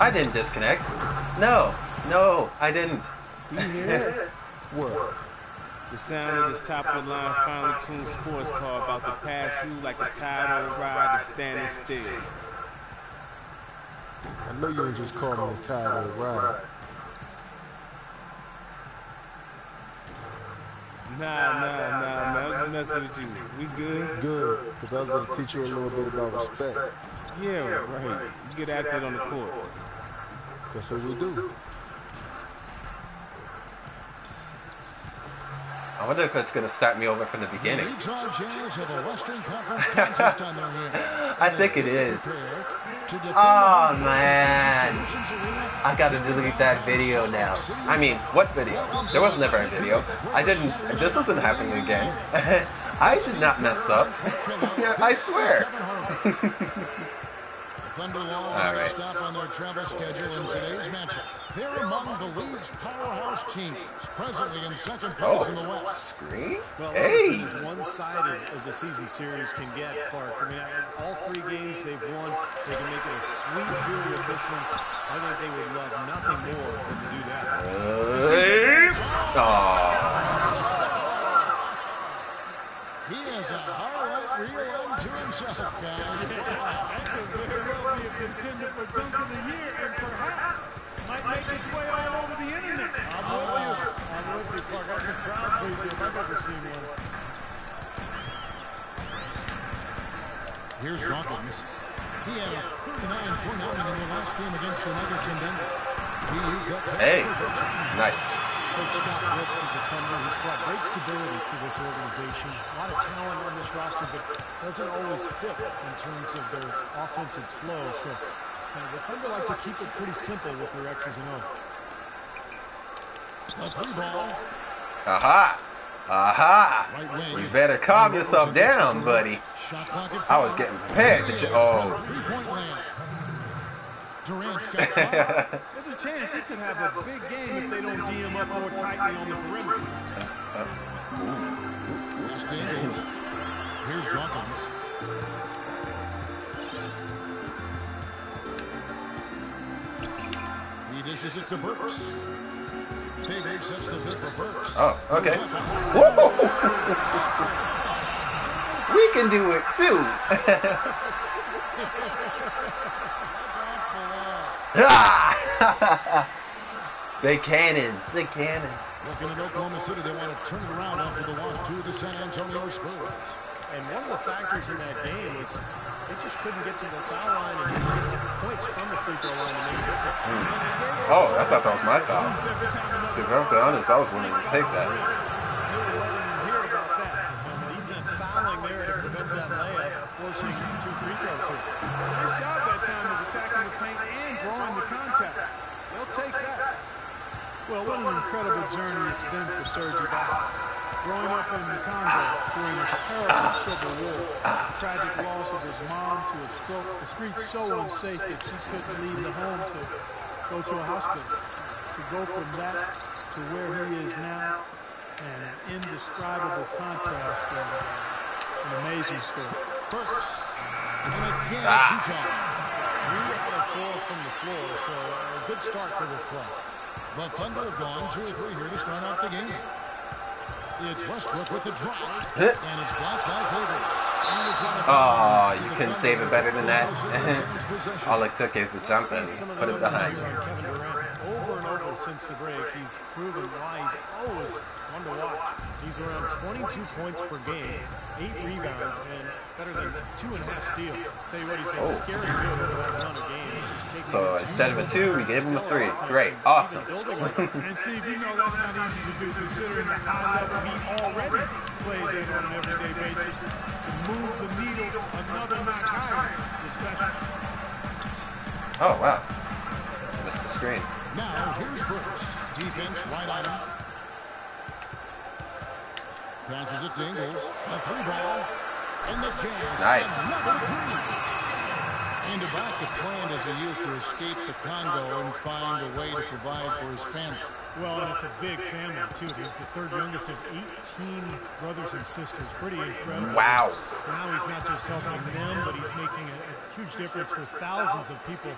I didn't disconnect. No, no, I didn't. Do you hear it? what? The sound of this top of the line finely tuned sports car about to pass you like a tidal ride to standing still. I know you ain't just called me a tidal ride. Nah, nah, nah, man. I was messing with you. We good? Good, because I was going to teach you a little bit about respect. Yeah, right. You get after it on the court. That's what we do. I wonder if it's going to start me over from the beginning. Utah Jazz have a Western Conference contest on their hands. I think it is. Oh man, I gotta delete that video now. I mean, what video? There was never a video. I didn't. This isn't happening again. I did not mess up. I swear. Thunder Law All right. stop on their travel schedule in today's matchup. They're among the league's powerhouse teams, presently in second place in the Oh, West. screen? Well, this has Hey. been as one-sided as a season series can get, Clark. I mean, all three games they've won, they can make it a sweep here with this one. I think they would love nothing more than to do that. Hey. Aw. He has a highlight reel unto himself, guys. contender for Dunk of the Year and perhaps might make its way all over the internet. I'm with you. I'm with you, Clark. That's a crowd pleaser if I've ever seen one. Here's Dawkins. He had a 39-point outing in the last game against the Nuggets in Denver. He used that pass Hey. Nice. Coach Scott Brooks, the defender, he's brought great stability to this organization. A lot of talent on this roster, but doesn't always fit in terms of their offensive flow. So uh, the Thunder like to keep it pretty simple with their X's and O's. A three ball. Aha. Aha. Right. You better calm yourself down, buddy. Shot clock at I was getting prepared to. ch- Oh. Durant's got five. There's a chance he could have a big game if they don't D him up more tightly on the perimeter. West Ingles. Here's Dawkins. He dishes it to Burks. Favors sets the pick for Burks. Oh, okay. Whoa. We can do it too. Ah! they cannon. They cannon. Looking at Oklahoma City, they want to turn it around after the loss to the San Antonio Spurs. And one of the factors in that game was they just couldn't get to the foul line and get enough points from the free throw line to make a difference. Oh, I thought that was my foul. To be perfectly honest, I was willing to take that. They were letting him hear about that. The defense fouling there to prevent that layup, forcing two free throws here. Well, what an incredible journey it's been for Serge Ibaka. Growing up in the Congo during a terrible civil war, tragic loss of his mom to a stroke, the streets so unsafe that she couldn't leave the home to go to a hospital. To go from that to where he is now, an indescribable contrast and an amazing story. Burks. And again, Ah. it's Utah. Three out of four from the floor, so a good start for this club. The Thunder have gone two or three here to start out the game. It's Westbrook with the drive, and it's blocked by Favors. And it's out of Oh, you couldn't save it better than that. as it returns possession. All it took is a jump and See some of put it behind. Here on Kevin Durant. Over and over since the break, he's proven why he's always fun to watch. He's around 22 points per game, eight rebounds, and better than two and a half steals. Tell you what, he's been Oh. scary good over that run of games. Just So instead of a two, we gave him a three. Great. Awesome. even building on it. And Steve, you know that's not easy to do considering the high level he already plays at on an everyday basis. To move the needle another notch higher is special. Oh wow. Missed the screen. Now, here's Brooks. Defense right on him. Passes it to Ingles. A three ball. And the Jazz. Nice. Another three. And Ibaka planned as a youth to escape the Congo and find a way to provide for his family. Well, and it's a big family, too. He's the third youngest of 18 brothers and sisters. Pretty incredible. Wow. Now he's not just helping them, but he's making a, a huge difference for thousands of people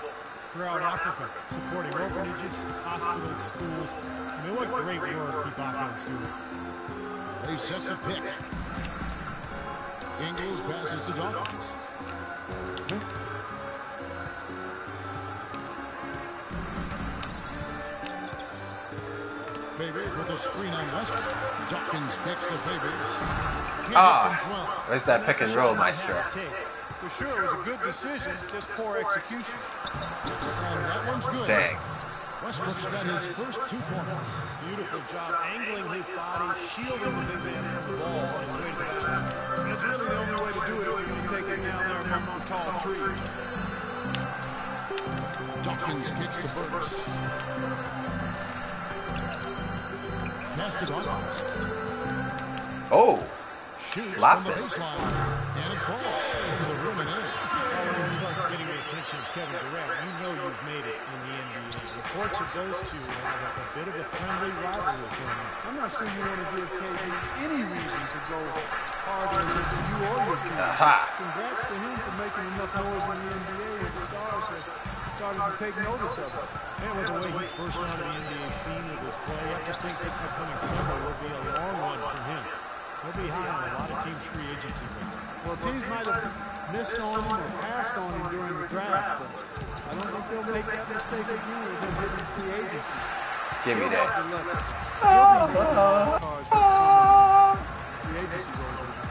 throughout Africa, supporting orphanages, hospitals, schools. I mean, what great work Ibaka is doing. They set the pick. Ingles passes to Dawkins. Favors with a screen on Westbrook. Dawkins kicks the Favors. Can't Ah. hit from 12. Where's that pick and roll, maestro? For sure, it was a good decision, just poor execution. And that one's good. Dang. Westbrook's got his first two points. Beautiful job angling his body, shielding the big man from the ball on his way to the basket. And it's really the only way to do it if you're going to take it down there among the tall trees. Dawkins kicks to Burks. Pass to Dawkins. Oh, Shoots Lap from the it. baseline. And it falls into the rim and in. Well, start getting the attention of Kevin Durant, you know you've made it in the NBA. Reports of those two have a, a bit of a friendly rivalry going on. I'm not sure you want to give KD any reason to go harder against you or your team. Aha. Congrats to him for making enough noise in the NBA when the stars have started to take notice of it. And with the way he's burst onto the NBA scene with his play, you have to think this upcoming summer will be a long one for him. He'll be high on a lot of teams' free agency list. Well, teams might have missed on him or passed on him during the draft, but I don't think they'll make that mistake again with him hitting free agency. give me He'll have that. look. He'll be hitting wild this summer. Free agency goes over.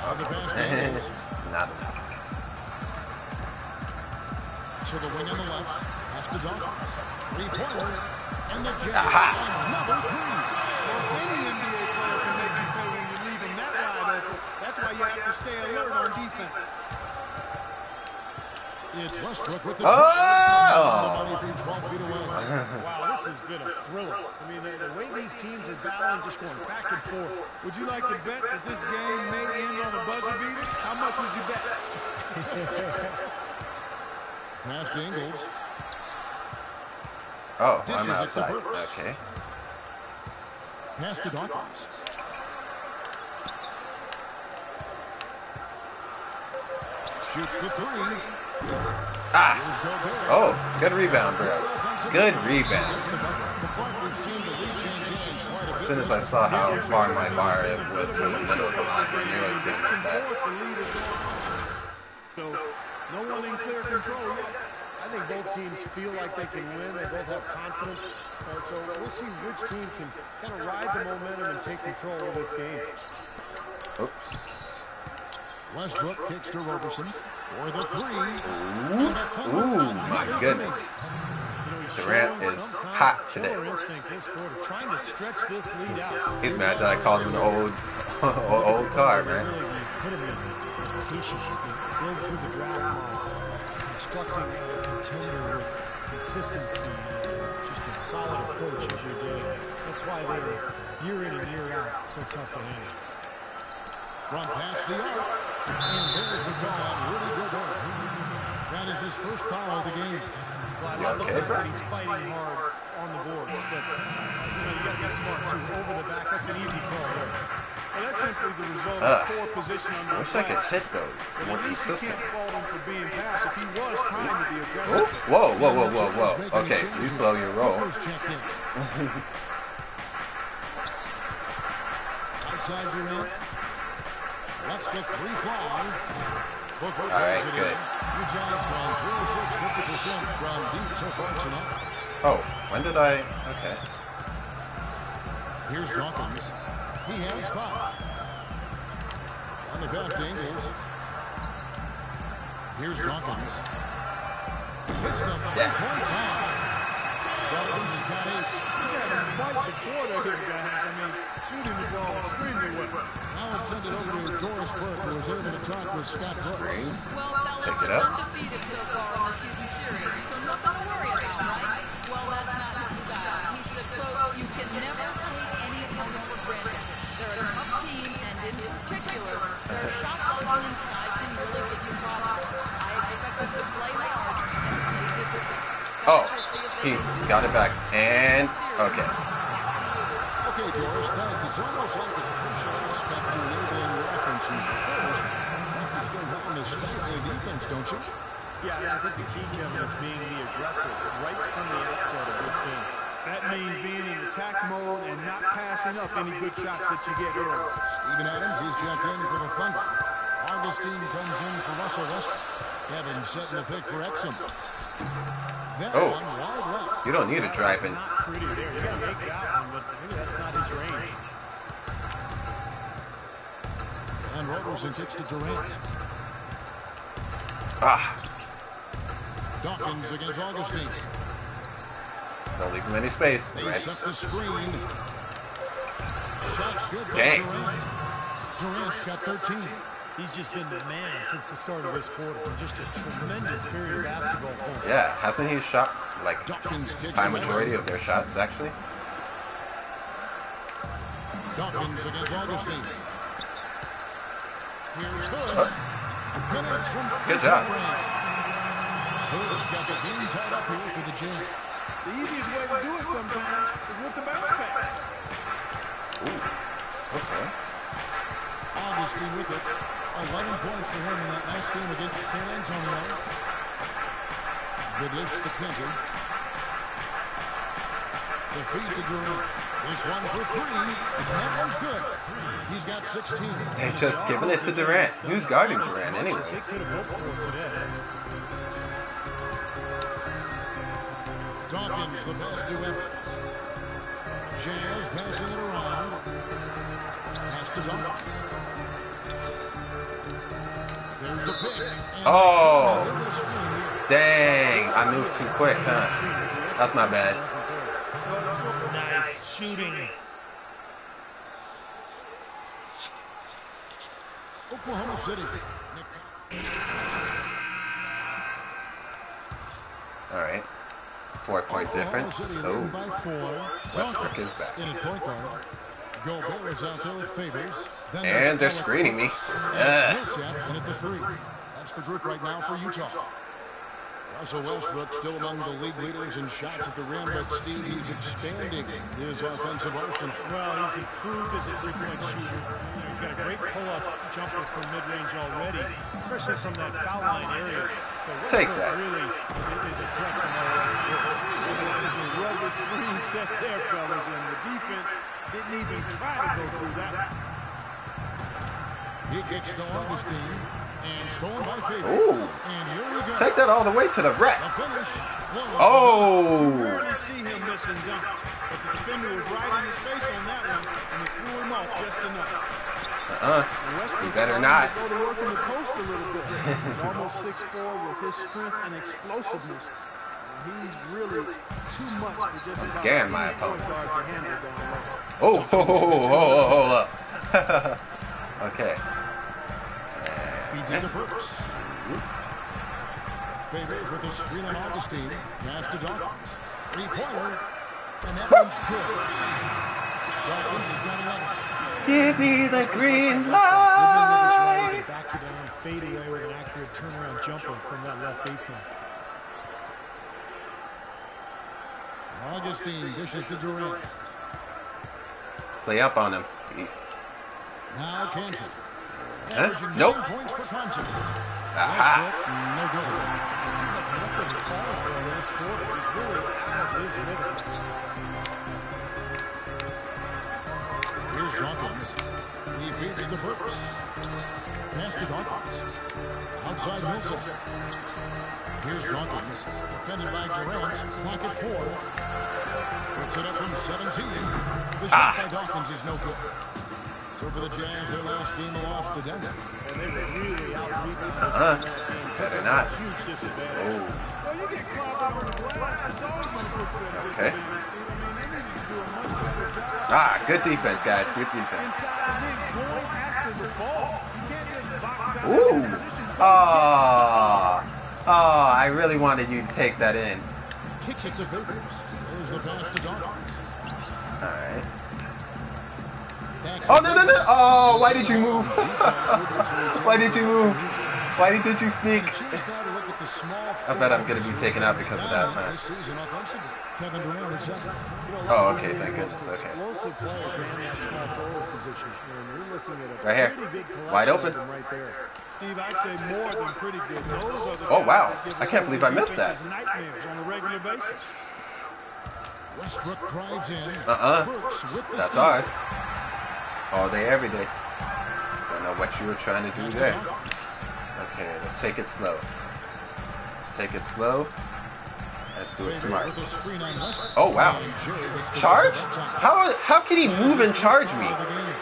Out of the pass. Not enough. To the wing on the left. Pass to Dawkins. Three-pointer. And the Jazz. Aha. Another three. Most any NBA player can make you pay when you leave him that wide open. That's why you have to stay alert on defense. It's Westbrook with the Oh! try. Money from 12 feet away. Wow, this has been a thriller. I mean, the, the way these teams are battling, just going back and forth. Would you like to bet that this game may end on a buzzer beater? How much would you bet? Pass to Ingles. Oh, Dishes I'm it to outside. Burks. Okay. Pass to Dawkins. Shoots the three. Ah. Oh, good rebound, bro. Good rebound. That's the bucket. The point we've seen the lead change hands quite a As soon as I saw how far my bar was from the middle of the line, I knew I was going to miss that. Fourth, the lead is on. So, no one in clear control yet. I think both teams feel like they can win. They both have confidence. Uh, so we'll see which team can kind of ride the momentum and take control of this game. Oops. Westbrook kicks to Roberson for the three. Ooh, ooh, my goodness. You know, Durant is hot today. killer instinct this quarter, trying to stretch this lead out. He's mad that I called him an old, old tar, man. Constructing a contender with consistency, and just a solid approach every day. That's why they're year in and year out so tough to handle. From past the arc. And there's the call on Rudy Gobert. That is his first foul of the game. Well, I love the fact that he's fighting hard on the boards, but you know you got to be smart too. Over the back, that's an easy call there. Well, that's simply the result Ugh. of poor position I under wish I could hit those But more at least you consistent. can't fault him for being passed. If he was trying to be Ooh, aggressive, whoa, whoa, whoa, whoa, whoa. Okay, you slow your roll. Booker's checked in. Outside Durant. Lets the three fly. Booker All right, good. Utah has gone 3 6, 50% from deep so far tonight. Oh, when did I? Okay. Here's Dawkins. He has five. On the pass to Ingles. Here's Dawkins. Hits the Yes. three-point bomb. Dawkins has got eight. he's having quite the quarter here, guys. I mean, shooting the ball extremely well. Now let's send it over to Doris Burke, who was able to talk with Scott Brooks. Green. Well, fellas, Take it they're up. undefeated so far in the season series, so nothing to worry about, right? Well, that's not his style. He said, quote, you can never take any opponent for granted. They're a tough team, and in particular, their shot blocking inside can really give you problems. I expect us to play hard and play disciplined. Oh, Guys, we'll see if they he got it back. And, okay. Back to you. Okay, Doris, thanks. It's almost like a crucial aspect to enabling your offense. And first, you have to get around and the stifling defense, don't you? Yeah, and I think the key, Kevin, is being the aggressor right from the outset of this game. That means being in attack mode and not passing up any good shots that you get early. Steven Adams, he's checked in for the Thunder. Augustin comes in for Russell Westbrook. Evans setting the pick for Exum. That Oh. one wide left. You don't need to drive in. Not pretty there. You gotta that one, but maybe that's not his range. And Roberson kicks to Durant. Ah, Dawkins against Augustin. don't leave him any space. They Right. set the screen. Shots good by Dang. Durant. Durant's got 13. He's just been the man since the start of this quarter. Just a tremendous period of basketball for him. Yeah, hasn't he shot like Dawkins kicks majority of their shots actually? Dawkins against Augustin. Here's Hood. Connects from Good job. Hood's got the game tied up here for the Jazz. The easiest way to do it sometimes is with the bounce pass. Ooh. Okay. Augustin with it. 11 points for him in that last game against San Antonio. The dish to Clinton. The feed to Durant. This one for three. And that one's good. He's got 16. They just giving it to Durant. Who's guarding Durant anyways? They could have hoped for. Dawkins, the pass to Evans. Jazz passing it around. Pass to Dawkins. Oh. they're the screen here. Dang, I moved too quick, huh? That's not bad. Nice shooting. Oklahoma City. All right. Four point Oklahoma difference. City Oh. Westbrook is back. In at point guard. Gobert is out there with favors. Then And they're screening me. Burks. Ugh. That's at the three. That's the group right now for Utah. Russell Westbrook still among the league leaders in shots at the rim, but Steve, he's expanding his offensive arsenal. Well, he's improved as a three-point shooter. He's got a great pull-up jumper from mid-range already, especially from that foul line area. So Take that. really is a threat from all over. There's a rugged screen set there, fellas, and the defense didn't even try to go through that. He kicks to Augustin and stolen by favors. And here we go. take that all the way to the The rack. finish. Oh, Rarely see him missing dunks, but the defender was right in his face on that one, and he threw him off just enough. uh, And Westbrook You better not. to go to work in the post a little bit. Almost 6'4", with his strength and explosiveness, he's really too much for just I'm about scaring any my point opponents. guard to handle down low. oh, ho, ho, ho, ho, ho, hold up. okay. Feeds it to Brooks. Favors with a screen on Augustin. Pass to Dawkins. Three-pointer. And that one's good. Dawkins has got 11. Give me the green Goodman with his right to light. back you down, fade away with an accurate turnaround jumper from that left baseline. Augustin dishes to Durant. Play up on him. Now Kansas. Huh? Nope. points per contest. Aha. No good. It seems like nothing is falling for him this quarter. He's really out of his rhythm. Dawkins. He feeds it to Brooks. Pass to Dawkins. Outside Millsap. Here's Dawkins. Defended by Durant. Clock at four. Puts it up from 17. The shot Ah. by Dawkins is no good. So for the Jazz, their last game lost to Denver. And they were really out-rebounded Uh-huh. Better not. a Huge disadvantage. Oh, Well, you get clogged up on the glass, it's always going to put you at a Okay. disadvantage, I mean, they needed to do a much better job. ah, good defense, guys. Good defense. Inside and then going after the ball. You can't just box out Ooh. Oh, oh, I really wanted you to take that in. Kicks it to Favors. There's the pass to Dawkins. All right. Oh no no no! Oh, why did you move? why did you move? Why didn't you sneak? I bet I'm going to be taken out because of that match. Oh, okay, thank goodness. Okay. Right here. Wide open. Steve, I'd say more than pretty good. oh, wow. I can't believe I missed that. Westbrook drives in. Uh-uh. That's ours. All day, every day. Don't know what you were trying to do there. Let's take it slow. Let's take it slow. Let's do it smart. with a screen on Westbrook. Oh, wow. And Jay gets the Charge? buzzer that time. How how can he move and charge me? Foul of the game.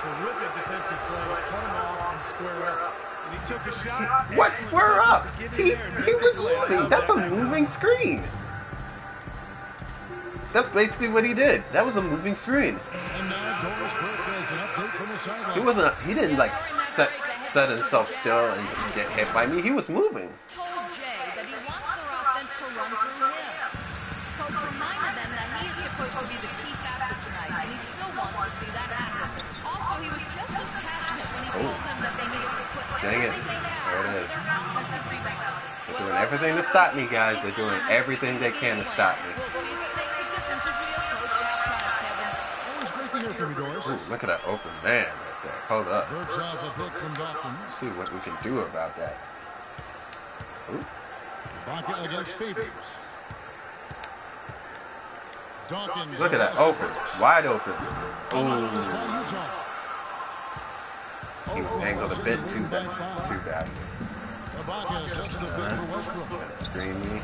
Terrific defensive play. Cut him off and square up. And he took a shot. What square up? toughness to get in He's, he was the play. I moving. That's a moving screen. That's basically what he did. That was a moving screen. And now Doris Burke has an update from the sideline. He wasn't. He didn't like set set himself still and get hit by me. He was moving. told Jay that he wants their offense to run through him. Coach reminded them that he is supposed to be the key factor tonight, and he still wants to see that happen. Also, he was just as passionate when he Oh. told them that they needed to put Dang it. everything they had There it into is. their offensive rebound. They're doing everything to stop me, guys. They're doing everything they can to stop me. We'll see if it makes a difference as we approach halftime, Kevin. Always great to hear from you, Doris. Ooh, look at that open man right there. Hold up. Burks off a pick from Dawkins. Let's see what we can do about that. Baca against Favors. Dawkins. Look at that open, wide open. Come out of this Ooh. He was angled a bit too bad. Too bad. Ibaka sets the for Westbrook. Trying to screen me.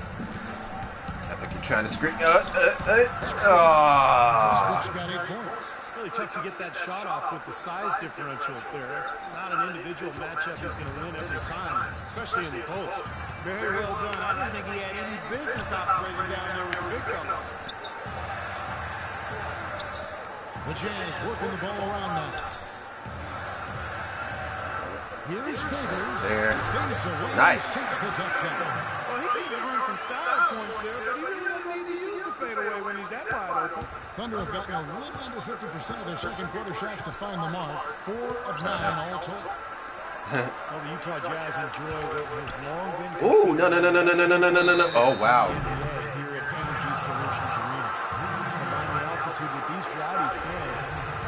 I think you're trying to screen. Uh, uh, uh, oh. Westbrook's got eight points. Really tough to get that shot off with the size differential there. It's not an individual matchup he's going to win every time, especially in the post. Very well done. I didn't think he had any business operating down there with the big fellas. The Jazz working the ball around now. Here's Favors. There. Fades away. Nice. Takes the tough shot. Well, he could have earned some style points there, but he really doesn't need to use the fadeaway when he's that wide open. Thunder have gotten a little under 50% of their second quarter shots to find the mark. Four of nine all told. Well, the Utah Jazz enjoy what has long been Ooh, no, no, no, no, no, no, no, no, no, no, no. Oh, wow. here at Energy Solutions Arena. Combine the altitude with these rowdy fans.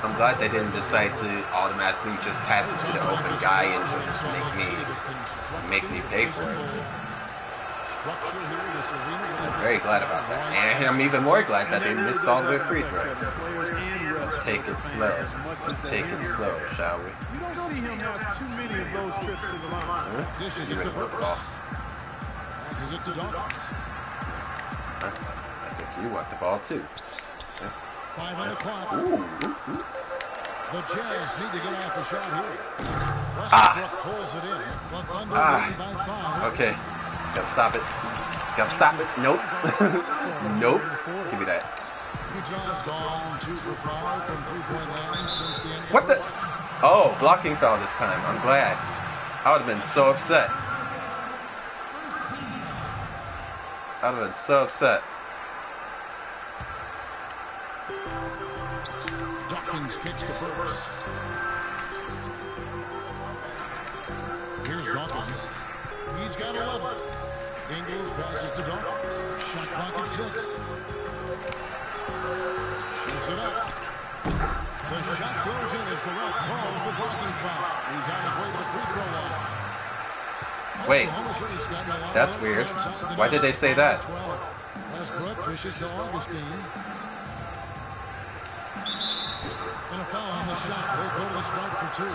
I'm glad they didn't decide to automatically just pass it to the open guy and just make me make me pay for it. Structure here, this arena. I'm very glad about that. And I'm even more glad that they missed all their free throws. Let's take it slow. Let's take it slow, shall we? You don't see him have too many of those trips to the line. Huh? Dishes it to really want Burks. ball. Passes it to Dawkins. I think you want the ball too. Five on the clock. The Jazz need to get off the shot here. Westbrook Ah. pulls it in. The Thunder Ah. by five. Okay. Gotta stop it. Gotta stop it. Nope. nope. Give me that. Utah's gone two for five from three-point land since the end of What the? Oh, blocking foul this time. I'm glad. I would have been so upset. I would have been so upset. Dawkins kicks to Burks. Here's Dawkins. He's got 11. Ingles passes to Dawkins. Shot clock at six. Shoots it up. The shot goes in as the ref calls the blocking foul. He's on his way to the free throw line. Oh, Wait. Oklahoma City's gotten a lot That's weird. Why did they say that? Westbrook dishes to Augustin. And a foul on the shot. He'll go to the stripe for two.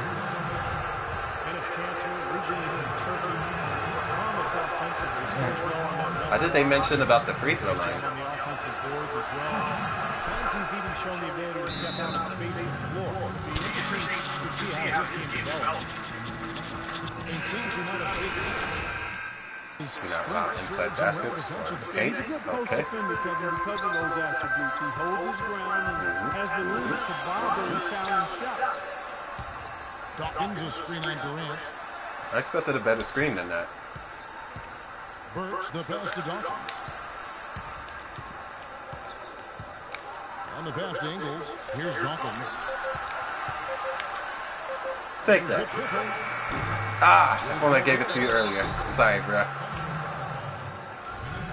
Enes Kanter, originally from Turkey, he's a promise offensively. Scores well on How did they mention about the free throw line? on the offensive boards as well. Times he's even shown the ability to step out and space the floor. It'll be interesting to see how this game develops. And Kanter might have taken You know, uh, inside baskets or paint. He's a good post Okay. defender, Kevin, because of those attributes. He holds his ground and Mhm. has the length to bother and challenge shots. Dawkins a screen on Durant. I expected a better screen than that. Burks the pass to Dawkins. On the pass to Ingles. Here's Dawkins. Take that. Ah, if only I gave it to you earlier. Sorry, bro.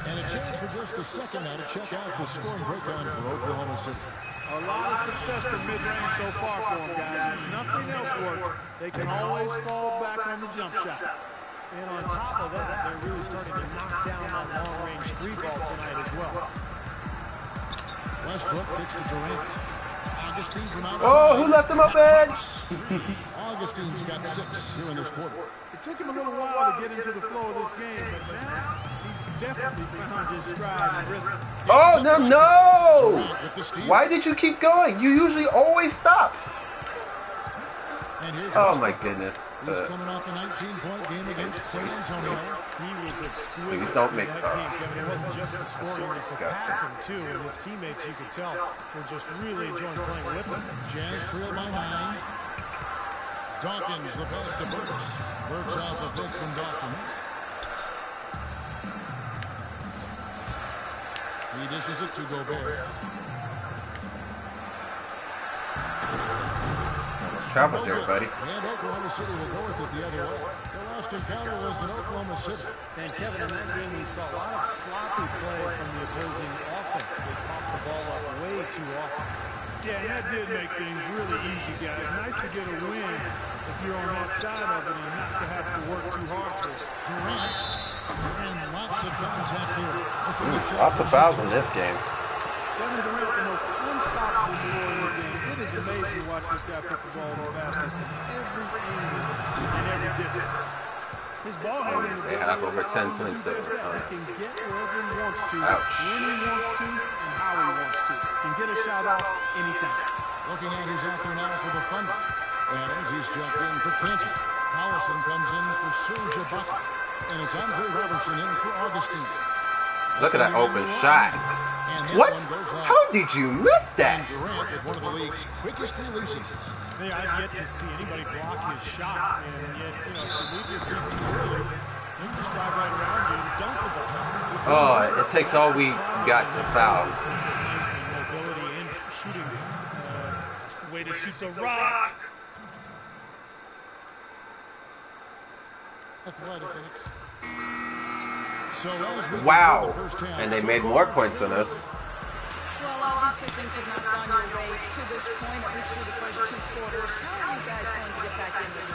And a chance for just a second now to check out the scoring breakdown for Oklahoma City. A lot of success from mid-range so far for them, guys. If nothing else works, they can always fall back on the jump shot. And on top of that, they're really starting to knock down that long-range three ball tonight as well. Westbrook kicks to Durant. Augustin from outside. Oh, who left him open? Augustin's got six here in this quarter. It took him a little while to get into the flow of this game, but now he's definitely found his stride and rhythm. Oh, no, no! Durant with the steal. Why did you keep going? You usually always stop. And here's Oh, my goodness. He's Uh, coming off a 19-point game against San Antonio. He was exquisite Please don't make- that game, Kevin. It wasn't just the scoring, it was the passing, too. And his teammates, you could tell, were just really enjoying playing with him. Jazz trail by nine. Dawkins, the pass to Burks. Burks off a pick from Dawkins. He dishes it to Gobert. Almost traveled there, buddy. And Oklahoma City will go with it the other way. Their last encounter was in Oklahoma City. And Kevin, in that game, we saw a lot of sloppy play from the opposing offense. They coughed the ball up way too often. Yeah, and that did make things really easy, guys. Nice to get a win if you're on that side of it and not to have to work too hard for it. Durant. And lots of contact there. This the shot Lots of fouls in this game. Kevin Durant, the most unstoppable scorer in the game. It is amazing to watch this guy put the ball in the basket every angle and every distance. His ball handling They have over 10 him to do points just there, that. He can get wherever he wants to, Ouch. when he wants to, and how he wants to. Can get a shot off anytime. Looking at who's out there now for the Thunder. Adams, he's checked in for Kanter. Collison comes in for Serge Ibaka. And it's Andre Roberson in for Augustin. Look at that open shot. What? one goes long. How did you miss that? Durant with one of the league's quickest releases. Hey, I've yet to see anybody block his shot, and yet, you know, if you leave your feet too early, they can just drive right around you and dunk the ball. Oh, it takes all we got to foul. Length and mobility and shooting. Uh, that's the way to shoot the rock. Athletics. So as we Wow. conclude the first half, And they made more points than us. Well, obviously things have not gone your way to this point, at least through the first two quarters. How are you guys going to get back in this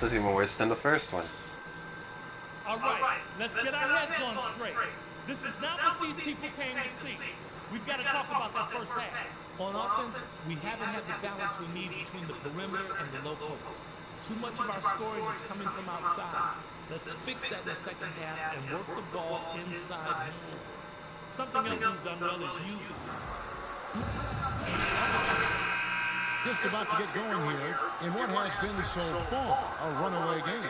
This is even worse than the first one. All right, let's get our heads on straight. This is not what these people came to see. We've got to talk about that first half. On offense, we haven't had the balance we need between the perimeter and the low post. Too much of our scoring is coming from outside. Let's fix that in the second half and work the ball inside more. Something else we've done well is use it. Just about to get going here in what has been so far a runaway game.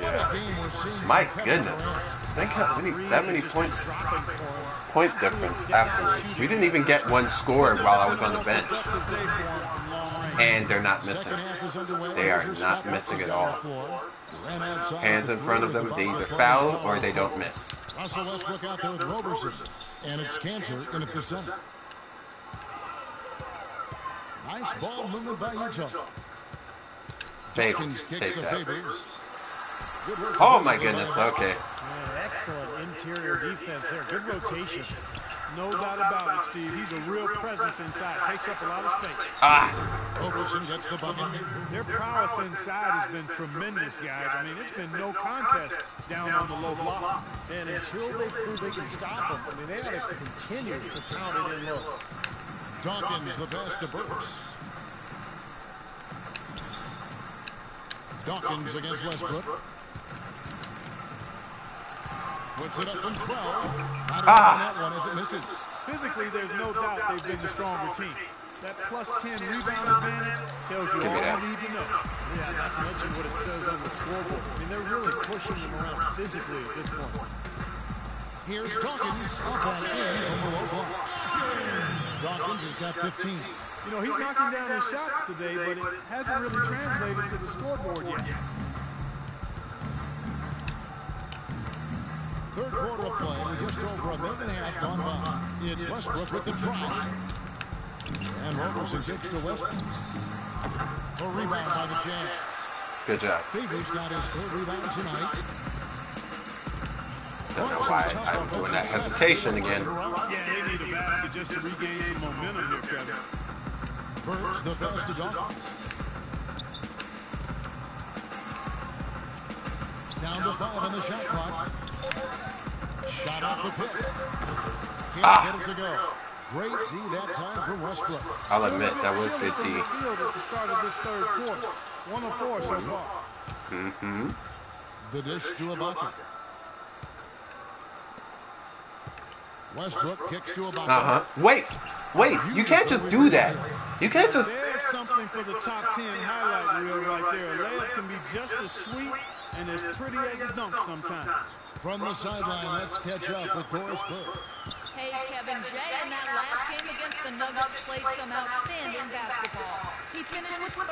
What a game we're seeing. My goodness. Think how many, that many points, Dropping for him. point difference afterwards. We didn't even get one score while I was on the bench. Productive day for him from long range. And they're not missing. Second half is underway. They are not missing at all. down the floor. Ran outside Hands in front of them, they either foul or they don't miss. Russell Westbrook out there with Roberson. And it's Kanter in the center. Nice ball movement by Utah. Take, Dawkins kicks the that. favors. Oh my goodness, okay. Man, excellent interior defense there. Good rotation. No doubt about it, Steve. He's a real presence inside. Takes up a lot of space. Ah, Roberson gets the bucket. Their prowess inside has been tremendous, guys. I mean, it's been no contest down on the low block. And until they prove they can stop him, I mean, they got to continue to pound it in low. Dawkins the pass to Burks. Dawkins against Westbrook. Puts it up from 12. Out of Ah. on that one as it misses. Physically, there's no doubt they've been the stronger team. That plus 10 rebound advantage tells you all you need to know. Yeah, not to mention what it says on the scoreboard. I mean, they're really pushing them around physically at this point. Here's Dawkins up and in from the low block. Dawkins has got 15. You know, he's knocking down his shots today, but it hasn't really translated to the scoreboard yet. Third quarter of play with just over a minute and a half gone by. It's Westbrook with the drive. And Roberson kicks to Westbrook. A rebound by the Jazz. Good job. Favors got his third rebound tonight. Don't know why I'm doing that hesitation again. Yeah, they need a basket just to regain some momentum here, Kevin. Burks the pass to Dawkins. Down to five on the shot clock. Shot off the pick. Can't Ah. get it to go. Great D that time from Westbrook. I'll admit that was Shilling good D. field at the start of this third quarter. One of four so far. Mm-hmm. The dish to Ibaka. Westbrook kicks to Ibaka. Uh-huh. Wait. Wait. You can't just do that. You can't just... There's something for the top 10 highlight reel right there. A layup can be just as sweet and as pretty as a dunk sometimes. From the sideline, let's catch up with Doris Burke. Hey, Kevin Jay in that last game against the Nuggets played some outstanding basketball. He finished with 39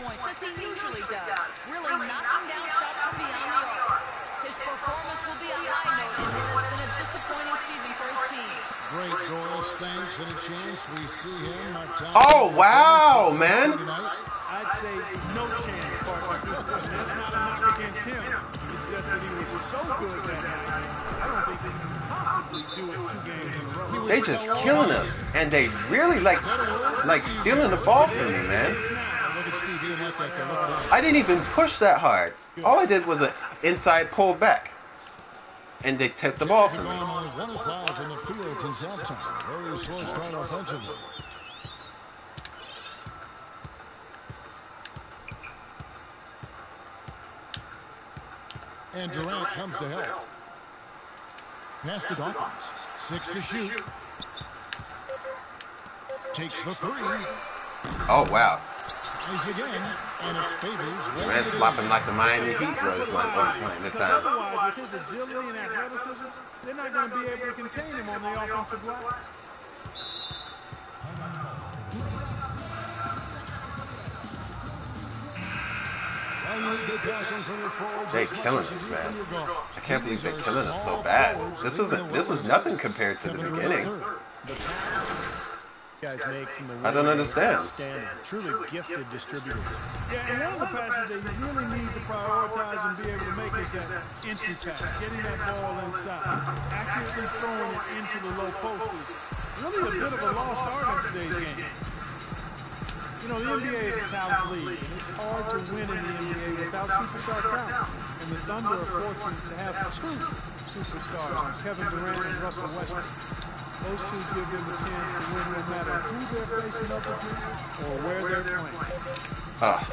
points, as he usually does, really knocking down shots from beyond the arc. His performance will be a high note, and it has been a disappointing season for his team. Great Doris, thanks. Any chance we see him? top Oh, ten wow, man. tonight? I'd say no chance, partner. That's not a knock against him. It's just that he was so good that night. I don't think he can possibly do it two games in a row. They just killing us. And they really like like stealing the ball from me, man. Look at Steve. He didn't like that. though. Look at him. I didn't even push that hard. All I did was an inside pull back. And they tipped the ball from have me. gone only one of from the field since halftime. Very slow start offensively. And Durant comes to help. Pass to Dawkins. Six to shoot. Takes the three. Oh, wow. Tries again. And it's Favors. ready Man's to flopping like the Miami Heat was one, one time. The Because time. otherwise, with his agility and athleticism, they're not going to be able to contain him on the offensive glass. Well, you need good passing from your forwards They as much killing us, man. from your guards. I can't believe they're killing us so bad. This isn't this is nothing compared to the beginning. Durant third. The passes guys make from the I don't understand. Outstanding. Truly gifted distributors. Yeah, and one of the passes that you really need to prioritize and be able to make is that entry pass, getting that ball inside, accurately throwing it into the low post is really a bit of a lost art in today's game. You know, the NBA is a talent league, and it's hard to win in the NBA without superstar talent. And the Thunder are fortunate to have two superstars, Kevin Durant and Russell Westbrook. Those two give them a chance to win no matter who they're facing up against or where they're playing. Ah,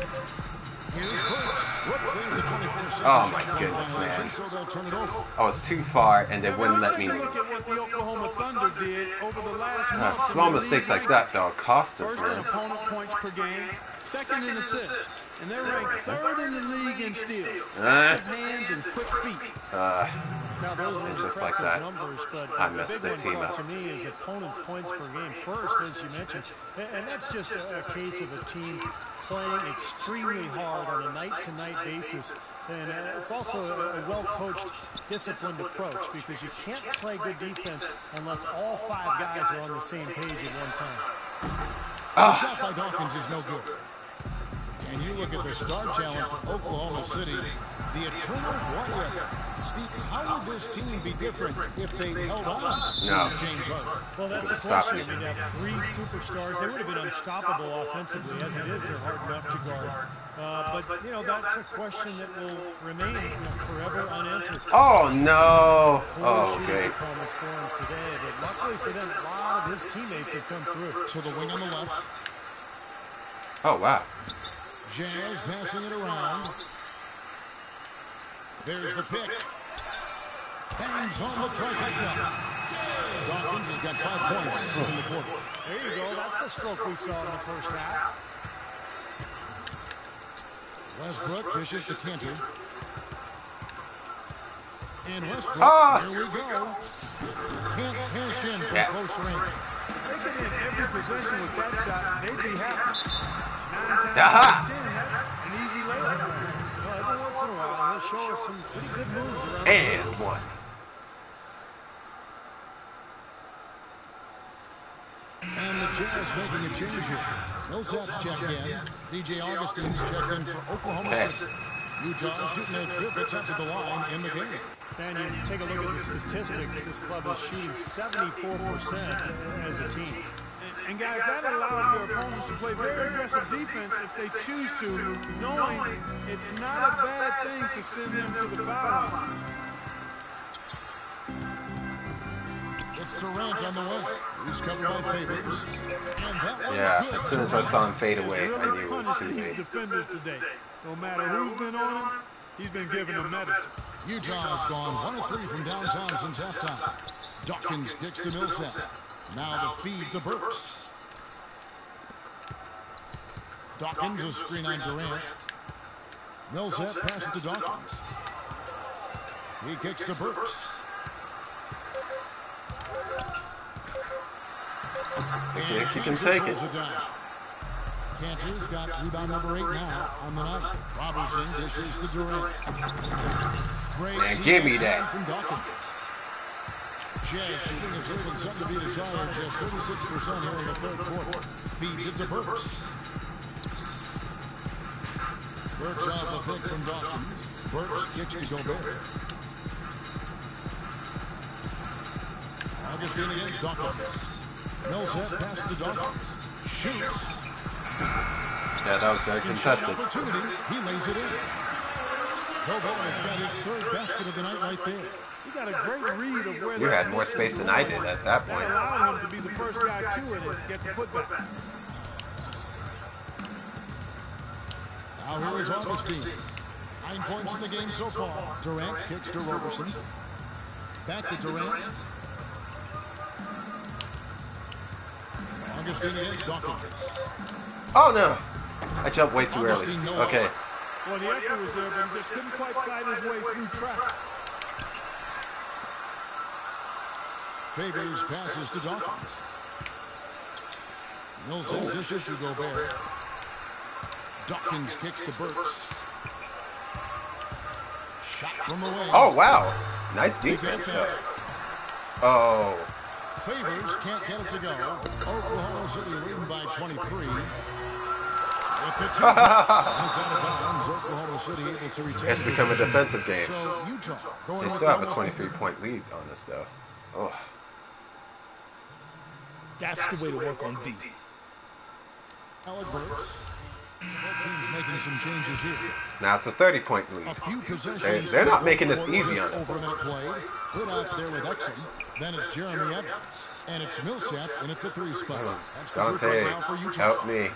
Here's Burks. Whoops, there's the 24 second Oh, my goodness, man. So they'll turn it over. I was too far and they wouldn't let's me. look at what the Oklahoma Thunder did over the last Uh, month. small mistakes like that, though, cost us, First in man. opponent points per game, second in assists, and they're ranked third in the league in steals. Uh, Quick hands and quick feet. uh, Now those are Just like that. numbers, but I uh, the messed big the team up. to me is opponents' points per game first, as you mentioned, and, and that's just a, a case of a team playing extremely hard on a night-to-night basis, and uh, it's also a, a well-coached, disciplined approach because you can't play good defense unless all five guys are on the same page at one time. The ah, shot by Dawkins is no good. And you look at the star challenge for Oklahoma City, the eternal what if. Steve, how would this team be different if they held on to No. James Harden? Well, that's the question. you. I mean, you have three superstars. They would have been unstoppable offensively. As it is, they're hard enough to guard. Uh, but, you know, that's a question that will remain forever unanswered. oh no. Oh, shooting okay. for him today, but luckily for them, a lot of his teammates have come through. To the wing on the left. Oh wow. Jazz passing it around. There's the pick. Bangs home the trifecta. Dawkins has got five points in the quarter. There you go. That's the stroke we saw in the first half. Westbrook dishes to Kanter. And Westbrook, Ah! here we go. Can't cash in from Yes. close range. They can end every possession with that shot, they'd be happy. Nine times Aha! out of ten, that's an easy layup. Well, every once in a while, he'll show us some pretty good moves around. And one. And the Jazz making a change here. Millsap's checked in. DJ Augustin's checked in for Oklahoma Okay. City. Utah shooting their fifth attempt at the line in the game. And you take a look at the statistics, this club is shooting 74% as a team. And, and guys, that allows their opponents to play very aggressive defense if they choose to, knowing it's not a bad thing to send them to the foul line. It's Durant on the way. He's covered by Favors. And that one's Yeah, good. as soon as I saw him fade away, I knew it was punished too these late. defenders today. No matter who's been on him, he's been giving them medicine. Utah's gone one of three from downtown since halftime. Dawkins kicks to Millsap. Now the feed to Burks. Dawkins a screen on Durant. Millsap passes to Dawkins. He kicks to Burks. he can take it. down. Kanter's got rebound number eight now on the night. Roberson dishes to Durant. Great Man, give me that. Jazz shooting is leaving something to be desired. Just 36% here in the third quarter. Feeds it to Burks. Burks off a pick from Dawkins. Burks kicks to Gobert. Augustin against Dawkins. Millsap passes to Dawkins. Shoots. Yeah, that was very contested. opportunity. He lays it in. Gobert's got his third basket of the night right there. He got a great read of where You had more space than I did at that That point. allowed him to be the first guy to it and get the putback. Now here is Augustin. Nine points in the game so far. Durant kicks to Roberson. Back to Durant. Augustin against Dawkins. Oh no! I jumped way too early. Augustin, no Okay. Well, the effort was there, but he just couldn't quite fight his way through traffic. Favors passes to Dawkins. Millsap oh, dishes to Gobert. Dawkins kicks to Burks. Shot from the wing. Oh wow! Nice defense. Oh, Favors can't get it to go. Oklahoma City leading by 23. With the two. out of bounds. Oklahoma City able to retain it's become a defensive game. So Utah They still have a 23 point lead on us though. Oh, That's the way to work on D. Alec Burks. Teams making some changes here. now it's a 30 point lead. A few possessions. They- they're not making this easy on us. Over a minute played. Good out there with Exum. Then it's Jeremy Evans. And it's Millsap in at the three spot. That's the Dante, right now for Utah. help me.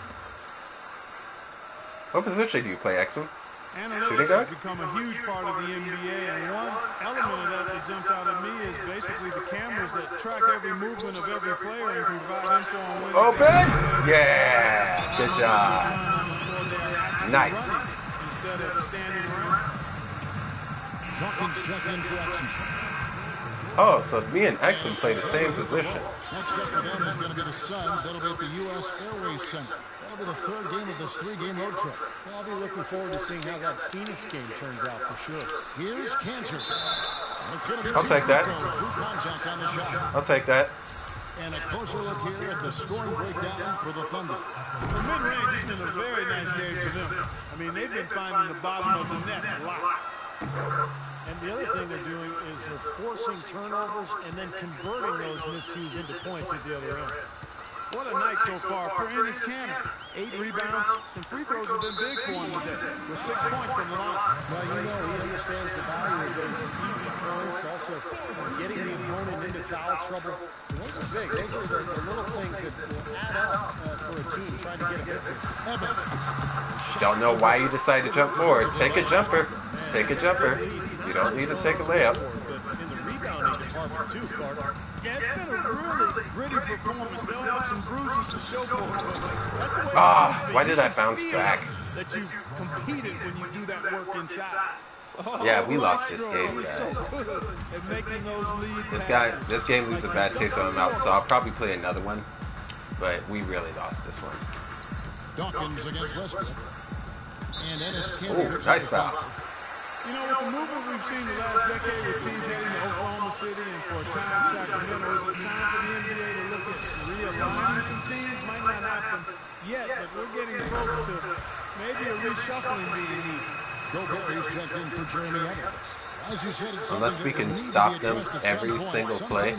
What position do you play, Exum? Shooting Analytics guard? has become a huge part of the NBA, and one element of that that jumps out at me is basically the cameras that track every movement of every player and provide info on when Open? Yeah! Good job. Nice. Instead of standing around. Dawkins checked in for Exum. Oh, so me and Exum play the same position. Next up for them is going to be the Suns. That'll be at the U.S. Airways Center. That'll the third game of this three-game road trip. Well, I'll be looking forward to seeing how that Phoenix game turns out for sure. Here's Kanter. And it's going to be I'll two take that. Drew on the shot. I'll take that. And a closer look here at the scoring breakdown for the Thunder. The mid-range has been a very nice game for them. I mean, they've been finding the bottom of the net a lot. And the other thing they're doing is they're forcing turnovers and then converting those miscues into points at the other end. What a night so far for Enes Kanter. Eight rebounds, and free throws have been big for him today, with six points from the line. Well, you know, he understands the value of those easy points, also getting the opponent into foul trouble. Those are big. Those are the, the little things that will add up uh, for a team trying to get a victory. Evans. Don't know why you decided to jump forward. Take a jumper. Take a jumper. You don't need to take a layup. But in the rebounding department, too, Clark. Yeah, it's been a really gritty performance. They'll have some bruises to show for it, but that's the way it Ah, should be. why did I bounce back? That you've competed when you do that work inside. Oh, Yeah, we lost this game, guys. So good at making those lead This guy, this game leaves a bad taste in my mouth, so I'll probably play another one but we really lost this one. Dawkins against Westbrook. And Enes Ooh, Kanter nice the foul. Foul. You know, with the movement we've seen the last decade with teams heading to Oklahoma City and for a time Sacramento, is it time for the NBA to look at realigning some teams? Might not happen yet, but we're getting close to maybe a reshuffling being needed. Gobert is checked in for Jeremy Evans. As you said, it's Unless we can will need to stop be them addressed at every some point. single Some play.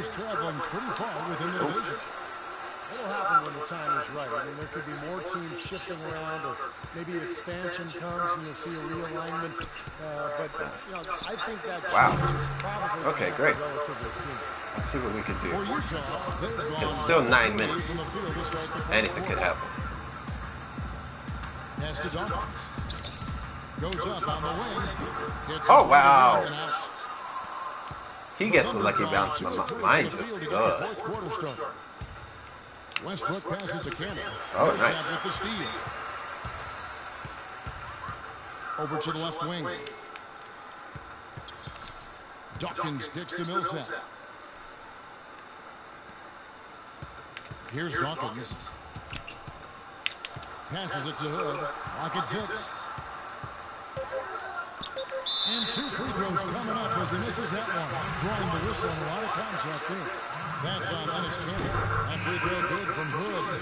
Teams traveling pretty far within the division. It'll happen when the time is right. I mean, there could be more teams shifting around, or maybe expansion comes and you'll see a realignment. Uh, but you know, I think that Wow. is probably Okay, great. relatively soon. Let's see what we can do. They've It's still nine minutes. from the field to start the fourth Anything could happen. Pass to Dawkins. Goes up on the wing. Oh, wow. the rim and out. He gets a lucky bounce. two My or three mi- from mine just field to get the uh, fourth quarter started. Westbrook passes to Kanter. Oh, nice. with the steal. Over to the left wing. Dawkins kicks to Millsap. Here's Dawkins. Passes it to Hood. Rockets hits. And two free throws coming up as he misses that one. Throwing the whistle a lot of contact there. That's on Enes Kanter. That free throw good from Hood.